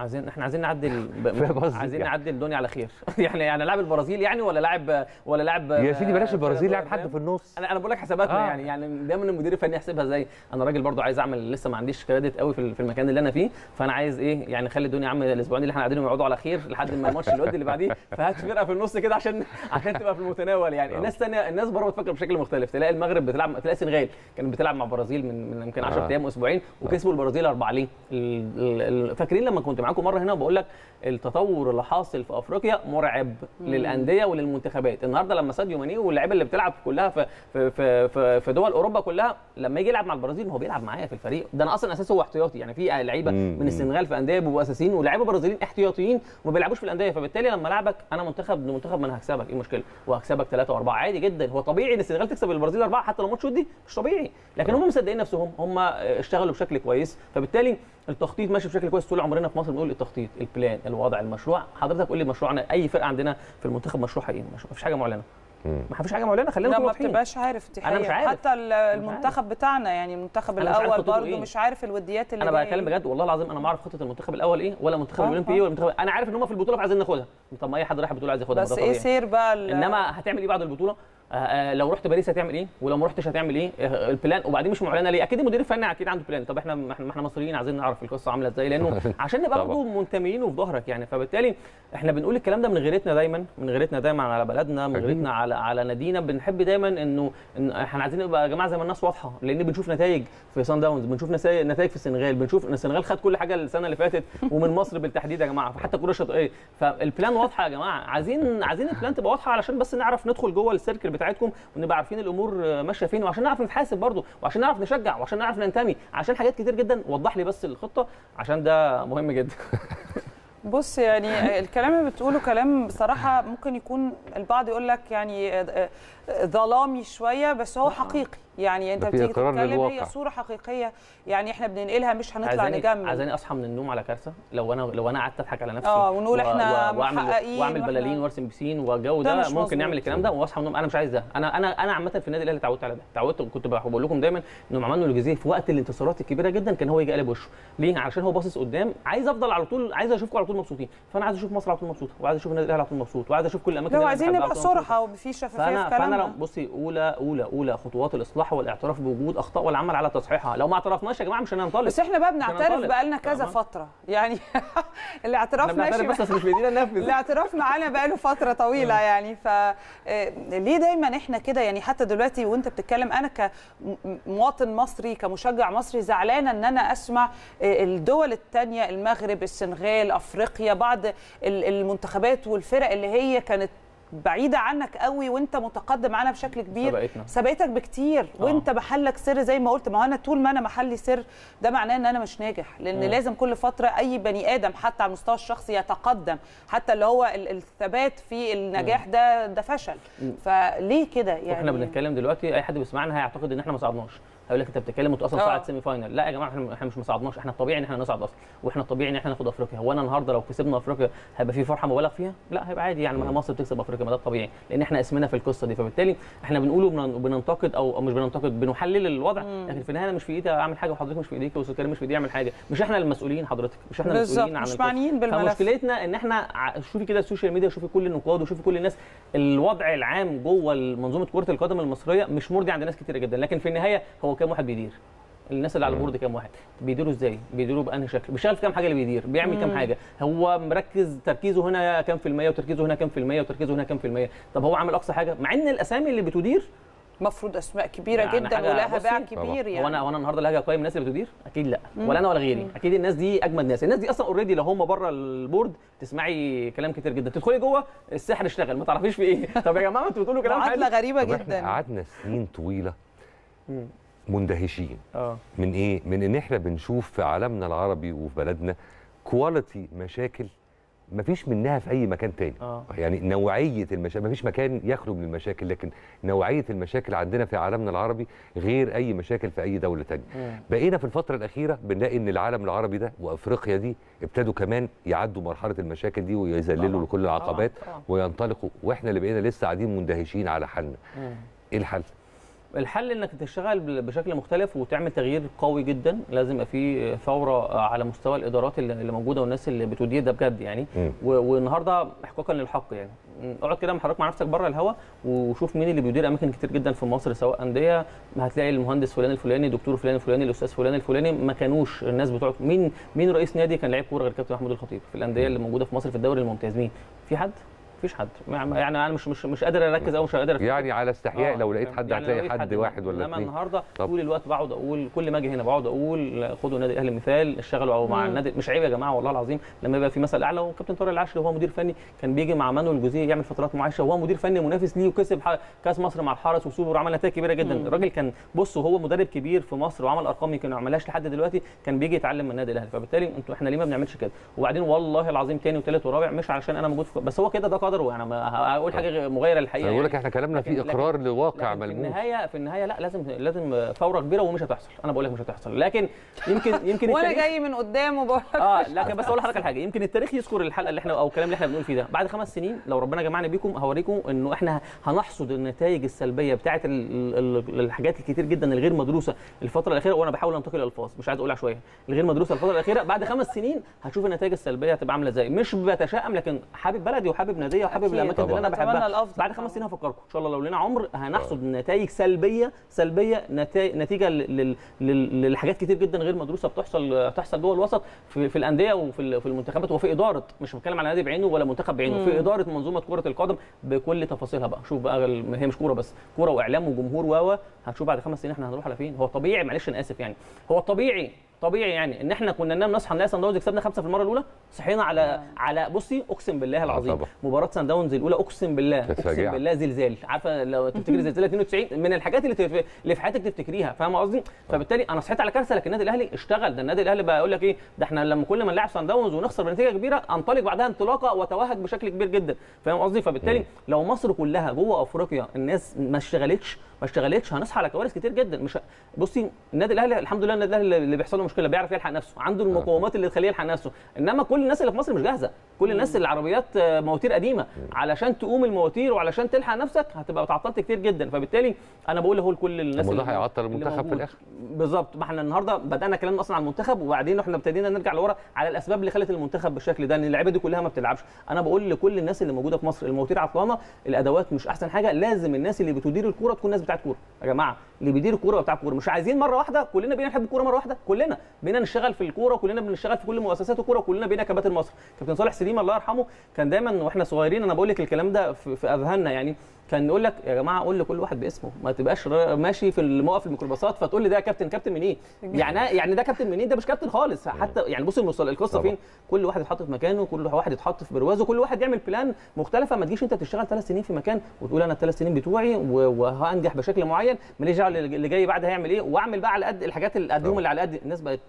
عايزين إحنا عايزين قصدي؟ عايزين يعني. نعدي الدنيا على خير يعني يعني لاعب البرازيل يعني ولا لاعب ولا لاعب يا سيدي بلاش آه، البرازيل لاعب؟ حد في النص أنا أنا بقول لك حساباتنا آه. يعني يعني دايما المدير الفني يحسبها إزاي أنا راجل برضو عايز أعمل لسه ما عنديش كريدت قوي في المكان اللي أنا فيه فأنا عايز إيه يعني خلي الدنيا يا عم الأسبوعين اللي إحنا قاعدينهم يقعدوا على خير لحد ما الماتش الود اللي بعديه فهات فرقة في النص كده عشان عشان تبقى في المتناول يعني الناس ثانية الناس بره بتفكر بشكل مختلف تلاقي المغرب بتلعب تلاقي السنغال كانت بتلعب مع البرازيل من يمكن 10 آه. أيام أسبوعين وكسبوا البرازيل أربعة ليه فاكرين لما كنت معاكم مرة هنا وبقول لك التطور اللي حاصل في أفريقيا مرعب للأندية وللمنتخبات. النهارده لما ساديو ماني واللعيبة اللي بتلعب كلها في في في, في, في دول أوروبا كلها لما يجي يلعب مع البرازيل ما هو بيلعب معايا في الفريق. ده أنا أصلا اساسه هو احتياطي. يعني في لعيبة مم. من السنغال في أندية بيبقوا أساسيين ولاعيبه برازيليين احتياطيين وما بيلعبوش في الأندية. فبالتالي لما العبك أنا منتخب منتخب ما أنا هكسبك. إيه المشكلة؟ وهكسبك ثلاثة وأربعة. عادي جدا. هو طبيعي إن السنغال تكسب البرازيل أربعة حتى لو ماتش ودي؟ مش طبيعي. لكن هم مصدقين نفسهم. هم اشتغلوا بشكل كويس. فبالتالي التخطيط ماشي بشكل كويس طول عمرنا في مصر. بنقول التخطيط البلان الوضع المشروع حضرتك قول لي مشروعنا أي فرقة عندنا في المنتخب مشروعها إيه مش مفيش حاجة معلنة ما فيش حاجة معلنة خلينا لا نكون ما بتبقاش عارف أنا مش. عارف. حتى ال- المنتخب بتاعنا يعني المنتخب عارف الأول برضه إيه. مش عارف الوديات اللي أنا بتكلم إيه. بجد والله العظيم أنا ما أعرف خطة المنتخب الأول إيه ولا المنتخب الأولمبي. إيه ولا المنتخب أنا عارف إن هم في البطولة فعايزين ناخدها طب ما أي حد رايح البطوله عايز ياخدها ما بس ده إيه. سير بقى إنما هتعمل إيه بعد البطولة لو رحت باريس هتعمل إيه؟ ولو ما رحتش هتعمل إيه؟ آه، ال plan وبعدين مش معلنة ليه؟ أكيد المدير الفني أكيد عنده plan. طب إحنا إحنا إحنا مصريين عايزين نعرف القصة عاملة إزاي؟ لأنه عشان نبقى. برضه منتمين وفي ظهرك يعني. فبالتالي إحنا بنقول الكلام ده من غيرتنا دايما من غيرتنا دايما على بلدنا من. غيرتنا على على نادينا. بنحب دايما إنه إحنا عايزين نبقى يا جماعة زي ما الناس واضحة لأن بنشوف نتائج في سان داونز بنشوف نتائج في السنغال. بنشوف إن السنغال خد كل حاجة السنة اللي فاتت ومن مصر بالتحديد يا جماعة. فحتى الكره الشاطئية. فال plan واضحة يا جماعة. عايزين عايزين ال plan تبقى واضحة علشان بس نعرف ندخل جوه ال circle بتاعتكم ونبقى عارفين الأمور آه، ماشية فين وعشان نعرف نتحاسب برضه وعشان نعرف نشجع وعشان نعرف ننتمي عشان حاجات كتير جدا. وضح لي بس الخطة عشان ده مهم جدا. بص يعني الكلام اللي بتقوله كلام بصراحة ممكن يكون البعض يقول لك يعني آه، آه، ظلامي شوية بس هو حقيقي. يعني انت بتيجي تتكلم هي. صورة حقيقية. يعني إحنا بننقلها مش هنطلع نجمل. عايزاني اصحى من النوم على كارثة؟ لو أنا لو أنا قعدت اضحك على نفسي آه، ونقول و- وأعمل محققين وأعمل بلالين وأرسم بسين والجو ده ممكن. نعمل الكلام ده؟ وأصحى من النوم. أنا مش عايز ده. أنا أنا أنا عامة في النادي الأهلي اتعودت على ده. اتعودت كنت بقول لكم دايما إنه عملنا الجزيره في وقت الانتصارات الكبيرة جدا كان هو يجي قلب وشه. ليه؟ علشان هو باصص قدام عايز أفضل على طول عايز أشوفكم على طول مبسوطين. فأنا عايز أشوف مصر على طول مبسوطة وعايز أشوف النادي الأهلي على طول مبسوط وعايز أشوف كل الأماكن لو عايزين نبقى. صراحة وفي شفافية فانا في فأنا كلامنا لو بصي اولى اولى أولى خطوات الإصلاح والاعتراف بوجود أخطاء والعمل على تصحيحها. لو ما اعترفناش يا جماعة مش هننطلق. بس إحنا بقى بنعترف هننطلق. بقالنا كذا؟ فترة. يعني الاعتراف ماشي. بس مش بايدينا ننفذ الاعتراف معانا بقاله فترة طويلة يعني. ف آه، ليه دايما إحنا كده؟ يعني حتى دلوقتي وأنت بتتكلم أنا كمواطن مصري كمشجع مصري زعلانه إن أنا أسمع آه، الدول الثانية المغرب السنغال أفريقيا بعض ال- المنتخبات والفرق اللي هي كانت بعيدة عنك قوي وانت متقدم عنها بشكل كبير. سبقتنا. سبقتك بكتير. آه. وانت محلك سر زي ما قلت. ما هو أنا طول ما أنا محلي سر ده معناه إن أنا مش ناجح. لأن مم. لازم كل فترة أي بني آدم حتى على المستوى الشخصي يتقدم. حتى اللي هو ال- الثبات في النجاح ده ده فشل. فليه كده؟ يعني وإحنا بنتكلم دلوقتي أي حد بيسمعنا هيعتقد إن إحنا ما صعدناش. هيقول لك انت بتتكلم أنتوا أصلا. صعد semi final لا يا جماعة إحنا إحنا مش ما صعدناش. إحنا الطبيعي ان إحنا نصعد أصلا وإحنا الطبيعي ان إحنا ناخد افريقيا. هو أنا النهارده لو كسبنا افريقيا هيبقى في فرحة مبالغ فيها؟ لا هيبقى عادي يعني. ما مصر بتكسب افريقيا ما ده الطبيعي لأن إحنا اسمنا في القصة دي. فبالتالي إحنا بنقوله وبن- وبننتقد أو مش بننتقد بنحلل الوضع. لكن في النهاية أنا مش في ايدي اعمل حاجة وحضرتك مش في ايديك واستاذ كريم مش في ايدي يعمل حاجة. مش إحنا المسؤولين حضرتك مش إحنا المسؤولين عن مش. معنيين بالملف. فمشكلتنا ان إحنا شوفي كده ال social media شوفي كل النقاد وشوفي كل الناس. الوضع العام جوه منظومة كرة القدم المصرية مش مرضي عند ناس كتيرة جدا. لكن في النهاية هو كام واحد بيدير؟ الناس اللي على ال board كام واحد؟ بيديروا إزاي؟ بيديروا بأنهي شكل؟ بيشتغل في كام حاجة اللي بيدير؟ بيعمل كام. حاجة؟ هو مركز تركيزه هنا كام في المية وتركيزه هنا كام في المية وتركيزه هنا كام في المية؟ طب هو عامل أقصى حاجة؟ مع إن الأسامي اللي بتدير المفروض أسماء كبيرة يعني جدا ولها باع كبير يعني هو أنا هو أنا النهارده اللي هاجي أقيم الناس اللي بتدير؟ أكيد لا. مم. ولا أنا ولا غيري. مم. أكيد الناس دي أجمد ناس. الناس دي أصلا already لو هم بره ال board تسمعي كلام كتير جدا. تدخلي جوه السحر اشتغل. ما تعرفيش في إيه. طب يا جماعة أنتوا بتقولوا كلام معادلة حلو. غريبة جدا. قعدنا سنين طويلة. مم. مندهشين آه من إيه؟ من إن إحنا بنشوف في عالمنا العربي وفي بلدنا كواليتي مشاكل مفيش منها في أي مكان تاني آه يعني نوعية المشاكل مفيش مكان يخلو من المشاكل لكن نوعية المشاكل عندنا في عالمنا العربي غير أي مشاكل في أي دولة تانية. بقينا في الفترة الأخيرة بنلاقي إن العالم العربي ده وأفريقيا دي ابتدوا كمان يعدوا مرحلة المشاكل دي ويذللوا. لكل العقبات طبعاً. طبعاً. وينطلقوا وإحنا اللي بقينا لسه قاعدين مندهشين على حالنا. إيه الحل الحل إنك تشتغل بشكل مختلف وتعمل تغيير قوي جدا. لازم يبقى في ثورة على مستوى الإدارات اللي موجودة والناس اللي بتدير ده بجد يعني. والنهاردة احقاقا للحق يعني. اقعد كده حضرتك مع نفسك بره الهوا وشوف مين اللي بيدير أماكن كتير جدا في مصر سواء أندية هتلاقي المهندس فلان الفلاني دكتور فلان الفلاني الأستاذ فلان الفلاني. ما كانوش الناس بتوع مين مين رئيس نادي كان لعيب كورة غير كابتن محمود الخطيب في الأندية اللي موجودة في مصر في الدوري الممتاز؟ مين؟ في حد؟ مفيش حد يعني أنا مش مش مش قادر أركز أو مش قادر أفتكر. يعني على استحياء آه، لو لقيت حد يعني هتلاقي لقيت حد واحد ولا إنما اتنين النهارده طب. طول الوقت بقعد أقول كل ما أجي هنا بقعد أقول خدوا النادي الأهلي مثال اشتغلوا أو مع مم. النادي مش عيب يا جماعة والله العظيم لما يبقى في مثل أعلى وكابتن طارق العشري وهو مدير فني كان بيجي مع مانويل جوزيه يعمل فترات معايشه وهو مدير فني منافس ليه وكسب ح- كأس مصر مع الحرس وسوبر وعمل نتائج كبيرة جدا مم. الراجل كان بص وهو مدرب كبير في مصر وعمل أرقام يمكن ما عملهاش لحد دلوقتي كان بيجي يتعلم من النادي الأهلي فبالتالي أنتوا إحنا ليه ما بنعملش كده وبعدين والله العظيم تاني وتالت ورابع مش علشان أنا موجود في بس هو كده ده يعني ما هقول حاجة مغايرة للحقيقه بقول لك يعني. إحنا كلامنا فيه إقرار لواقع لكن في ملموس. النهاية في النهاية لا لازم لازم ثوره كبيرة ومش هتحصل. أنا بقول لك مش هتحصل. لكن يمكن يمكن وأنا جاي من قدام وبقول آه لكن بس أقول لحضرتك على حاجة. يمكن التاريخ يذكر الحلقة اللي إحنا أو الكلام اللي إحنا بنقول فيه ده. بعد خمس سنين لو ربنا جمعنا بيكم هوريكم إنه إحنا هنحصد النتائج السلبية بتاعه ال- ال- الحاجات الكتير جدا الغير مدروسة الفترة الأخيرة. وأنا بحاول انتقل الألفاظ مش عايز أقول عشوائيه الغير مدروسة الفترة الأخيرة بعد خمس سنين هتشوف النتائج السلبية هتبقى عاملة إزاي. مش بتشائم لكن حابب بلدي وحابب ناديه وحابب. الأماكن اللي أنا. بحبها. بعد خمس سنين هفكركم. إن شاء الله لو لنا عمر هنحصد نتائج سلبية سلبية نتيجة لل- لل- للحاجات كتير جدا غير مدروسة بتحصل بتحصل جوه الوسط في, في الأندية وفي في المنتخبات وفي إدارة. مش بتكلم على نادي بعينه ولا منتخب بعينه. في إدارة منظومة كرة القدم بكل تفاصيلها بقى. شوف بقى هي مش كورة بس كورة وإعلام وجمهور و هتشوف بعد خمس سنين إحنا هنروح على فين. هو طبيعي معلش أنا آسف يعني. هو الطبيعي طبيعي يعني إن إحنا كنا ننام نصحى نلاقي سان داونز كسبنا خمسة في المرة الأولى صحينا على على بصي أقسم بالله العظيم طبعا. مباراة سان داونز الأولى أقسم بالله أقسم. بالله زلزال. عارفة لو تفتكري زلزال 92 من الحاجات اللي تف- اللي في حياتك تفتكريها فاهمة قصدي؟ فبالتالي أنا صحيت على كارثة لكن النادي الأهلي اشتغل. ده النادي الأهلي بقى يقول لك إيه؟ ده إحنا لما كل ما نلعب سان داونز ونخسر بنتيجة كبيرة أنطلق بعدها انطلاقة وتوهج بشكل كبير جدا. فاهم قصدي؟ فبالتالي لو مصر كلها جوه أفريقيا الناس ما اشتغلتش ما اشتغلتش هنصحى على كوارث كتير جدا. مش ه- بصي النادي الأهلي الحمد لله النادي الأهلي اللي بيحصل له مشكلة بيعرف يلحق نفسه عنده المقومات اللي تخليه يلحق نفسه. إنما كل الناس اللي في مصر مش جاهزة. كل الناس اللي عربيات آه، مواتير قديمة. علشان تقوم المواتير وعلشان تلحق نفسك هتبقى اتعطلت كتير جدا. فبالتالي أنا بقول اهو لكل الناس اللي- هيعطل المنتخب في. الآخر. بالظبط. ما إحنا النهارده بدأنا كلامنا أصلا على المنتخب وبعدين إحنا ابتدينا نرجع لورا على الأسباب اللي خلت المنتخب بالشكل ده إن اللعيبة دي كلها ما بتلعبش. أنا بقول لكل الناس اللي موجودة في مصر المواتير عطلانة الأدوات مش أحسن حاجة لازم الناس اللي بتدير الكورة تكون ناس بتاعت كوره. يا جماعة اللي بيدير الكورة بتاع كورة مش عايزين مرة واحدة؟ كلنا بينا نحب الكورة مرة واحدة؟ كلنا. بينا نشتغل في الكورة كلنا بنشتغل في كل مؤسسات الكورة وكلنا بينا كباتن مصر. كابتن صالح سليم الله يرحمه كان دايما وإحنا صغيرين أنا بقول لك الكلام ده في أذهاننا يعني. كان يقول لك يا جماعة قول لكل واحد باسمه ما تبقاش ماشي في الموقف الميكروباصات فتقول لي ده كابتن كابتن منين؟ يعني يعني ده كابتن منين؟ ده مش كابتن خالص. حتى يعني بص المصل- القصة. فين؟ كل واحد يتحط في مكانه كل واحد يتحط في بروازه كل واحد يعمل بلان مختلفة. ما تجيش انت تشتغل ثلاث سنين في مكان وتقول أنا الثلاث سنين بتوعي وهنجح بشكل معين ماليش دعوة اللي جاي بعد هيعمل إيه؟ وأعمل بقى على قد الحاجات اللي قدهم اللي على قد الناس بقت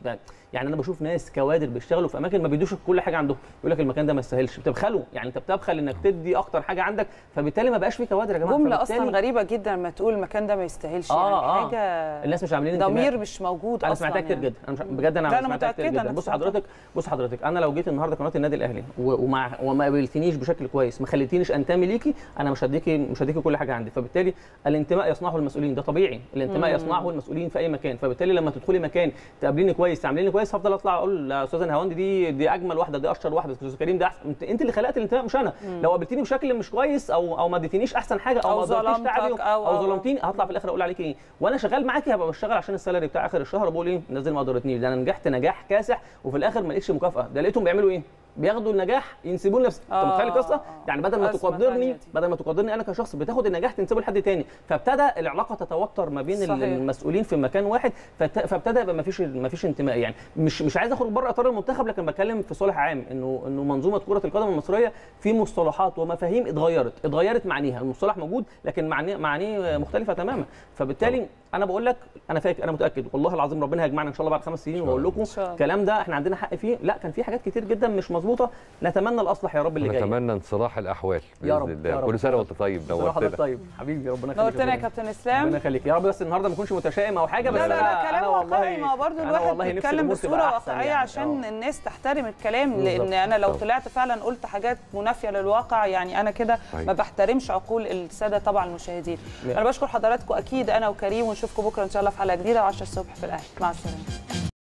يعني أنا بشوف ناس كوادر بيشتغلوا في أماكن ما بيدوش كل حاجة عندهم. يقول لك المكان ده ما يستاهلش. بتبخلوا يعني أنت بتبخل إنك تدي أكتر حاجة عندك فبالتالي ما بقاش في كوادر يا جماعة جملة فبالتالي- أصلا غريبة جدا لما تقول المكان ده ما يستاهلش آه، يعني آه. حاجة الناس مش عاملين. ضمير مش موجود أنا أصلا سمعتها كتير يعني. جدا أنا مش بجد أنا لا، أنا سمعتها كتير جدا بص. حضرتك بص حضرتك أنا لو جيت النهارده قناة النادي الأهلي و- ومع وما قابلتنيش بشكل كويس ما خليتينيش أنتمي ليكي أنا مش هديكي مش هديكي كل حاجة عندي فبالتالي الانتماء يصنعه المسؤولين ده طبيعي الانتماء. يصنعه المسؤولين في أي مكان فبالتالي لما تدخلي مكان تقابليني كويس تعمليني كويس هفضل أطلع أقول يا استاذه نهاوند دي دي أجمل واحدة دي أشطر واحدة أستاذ كريم ده أحسن انت, اللي خلقت الانتماء مش أنا مم. لو قابلتيني بشكل مش كويس أو أو ما اديتنيش أحسن حاجة أو, أو ما قدرتيش ظلمتك تعبي أو- أو, أو- أو ظلمتيني هطلع في الآخر أقول عليك إيه؟ وأنا شغال معاكي هبقى بشتغل عشان السالري بتاع آخر الشهر بقول إيه؟ الناس دي ما قدرتنيش ده أنا نجحت نجاح كاسح وفي الآخر ما لقيتش مكافأة. ده لقيتهم بيعملوا إيه؟ بياخدوا النجاح ينسبوه لنفسك انت آه، متخيل القصة؟ آه. يعني بدل ما تقدرني. بدل ما تقدرني أنا كشخص بتاخد النجاح تنسبه لحد تاني. فابتدى العلاقة تتوتر ما بين صحيح. المسؤولين في مكان واحد فت- فابتدى يبقى ما فيش ما فيش انتماء. يعني مش مش عايز أخرج بره إطار المنتخب لكن بتكلم في صالح عام انه إنه منظومة كرة القدم المصرية في مصطلحات ومفاهيم اتغيرت. اتغيرت معانيها المصطلح موجود لكن معانيه معانيه مختلفة تماما. فبالتالي أنا بقول لك أنا فاكر أنا متاكد والله العظيم ربنا هيجمعنا ان شاء الله بعد خمس سنين واقول لكم شاء الله. الكلام ده إحنا عندنا حق فيه لا كان في حاجات كتير جدا مش مظبوطة نتمنى الأصلح يا رب اللي جاي نتمنى انصلاح الأحوال يا باذن رب، يا الله رب. كل سنة وانت طيب نورتنا طيب حبيبي ربنا يخليك نورتنا يا. كابتن إسلام ربنا يخليك يا رب بس النهارده ما اكونش متشائم أو حاجة بس لا لا لا كلام واقعي ما هو برضه الواحد بيتكلم بصورة أحسن واقعية يعني. عشان آه. الناس تحترم الكلام. لأن أنا لو طبعا. طلعت فعلا قلت حاجات منافية للواقع يعني أنا كده أيوة. ما بحترمش عقول السادة طبعا المشاهدين. أنا بشكر حضراتكم أكيد أنا وكريم ونشوفكم بكرة إن شاء الله في حلقة جديدة. و10 الصبح في الاهلي مع السلامة.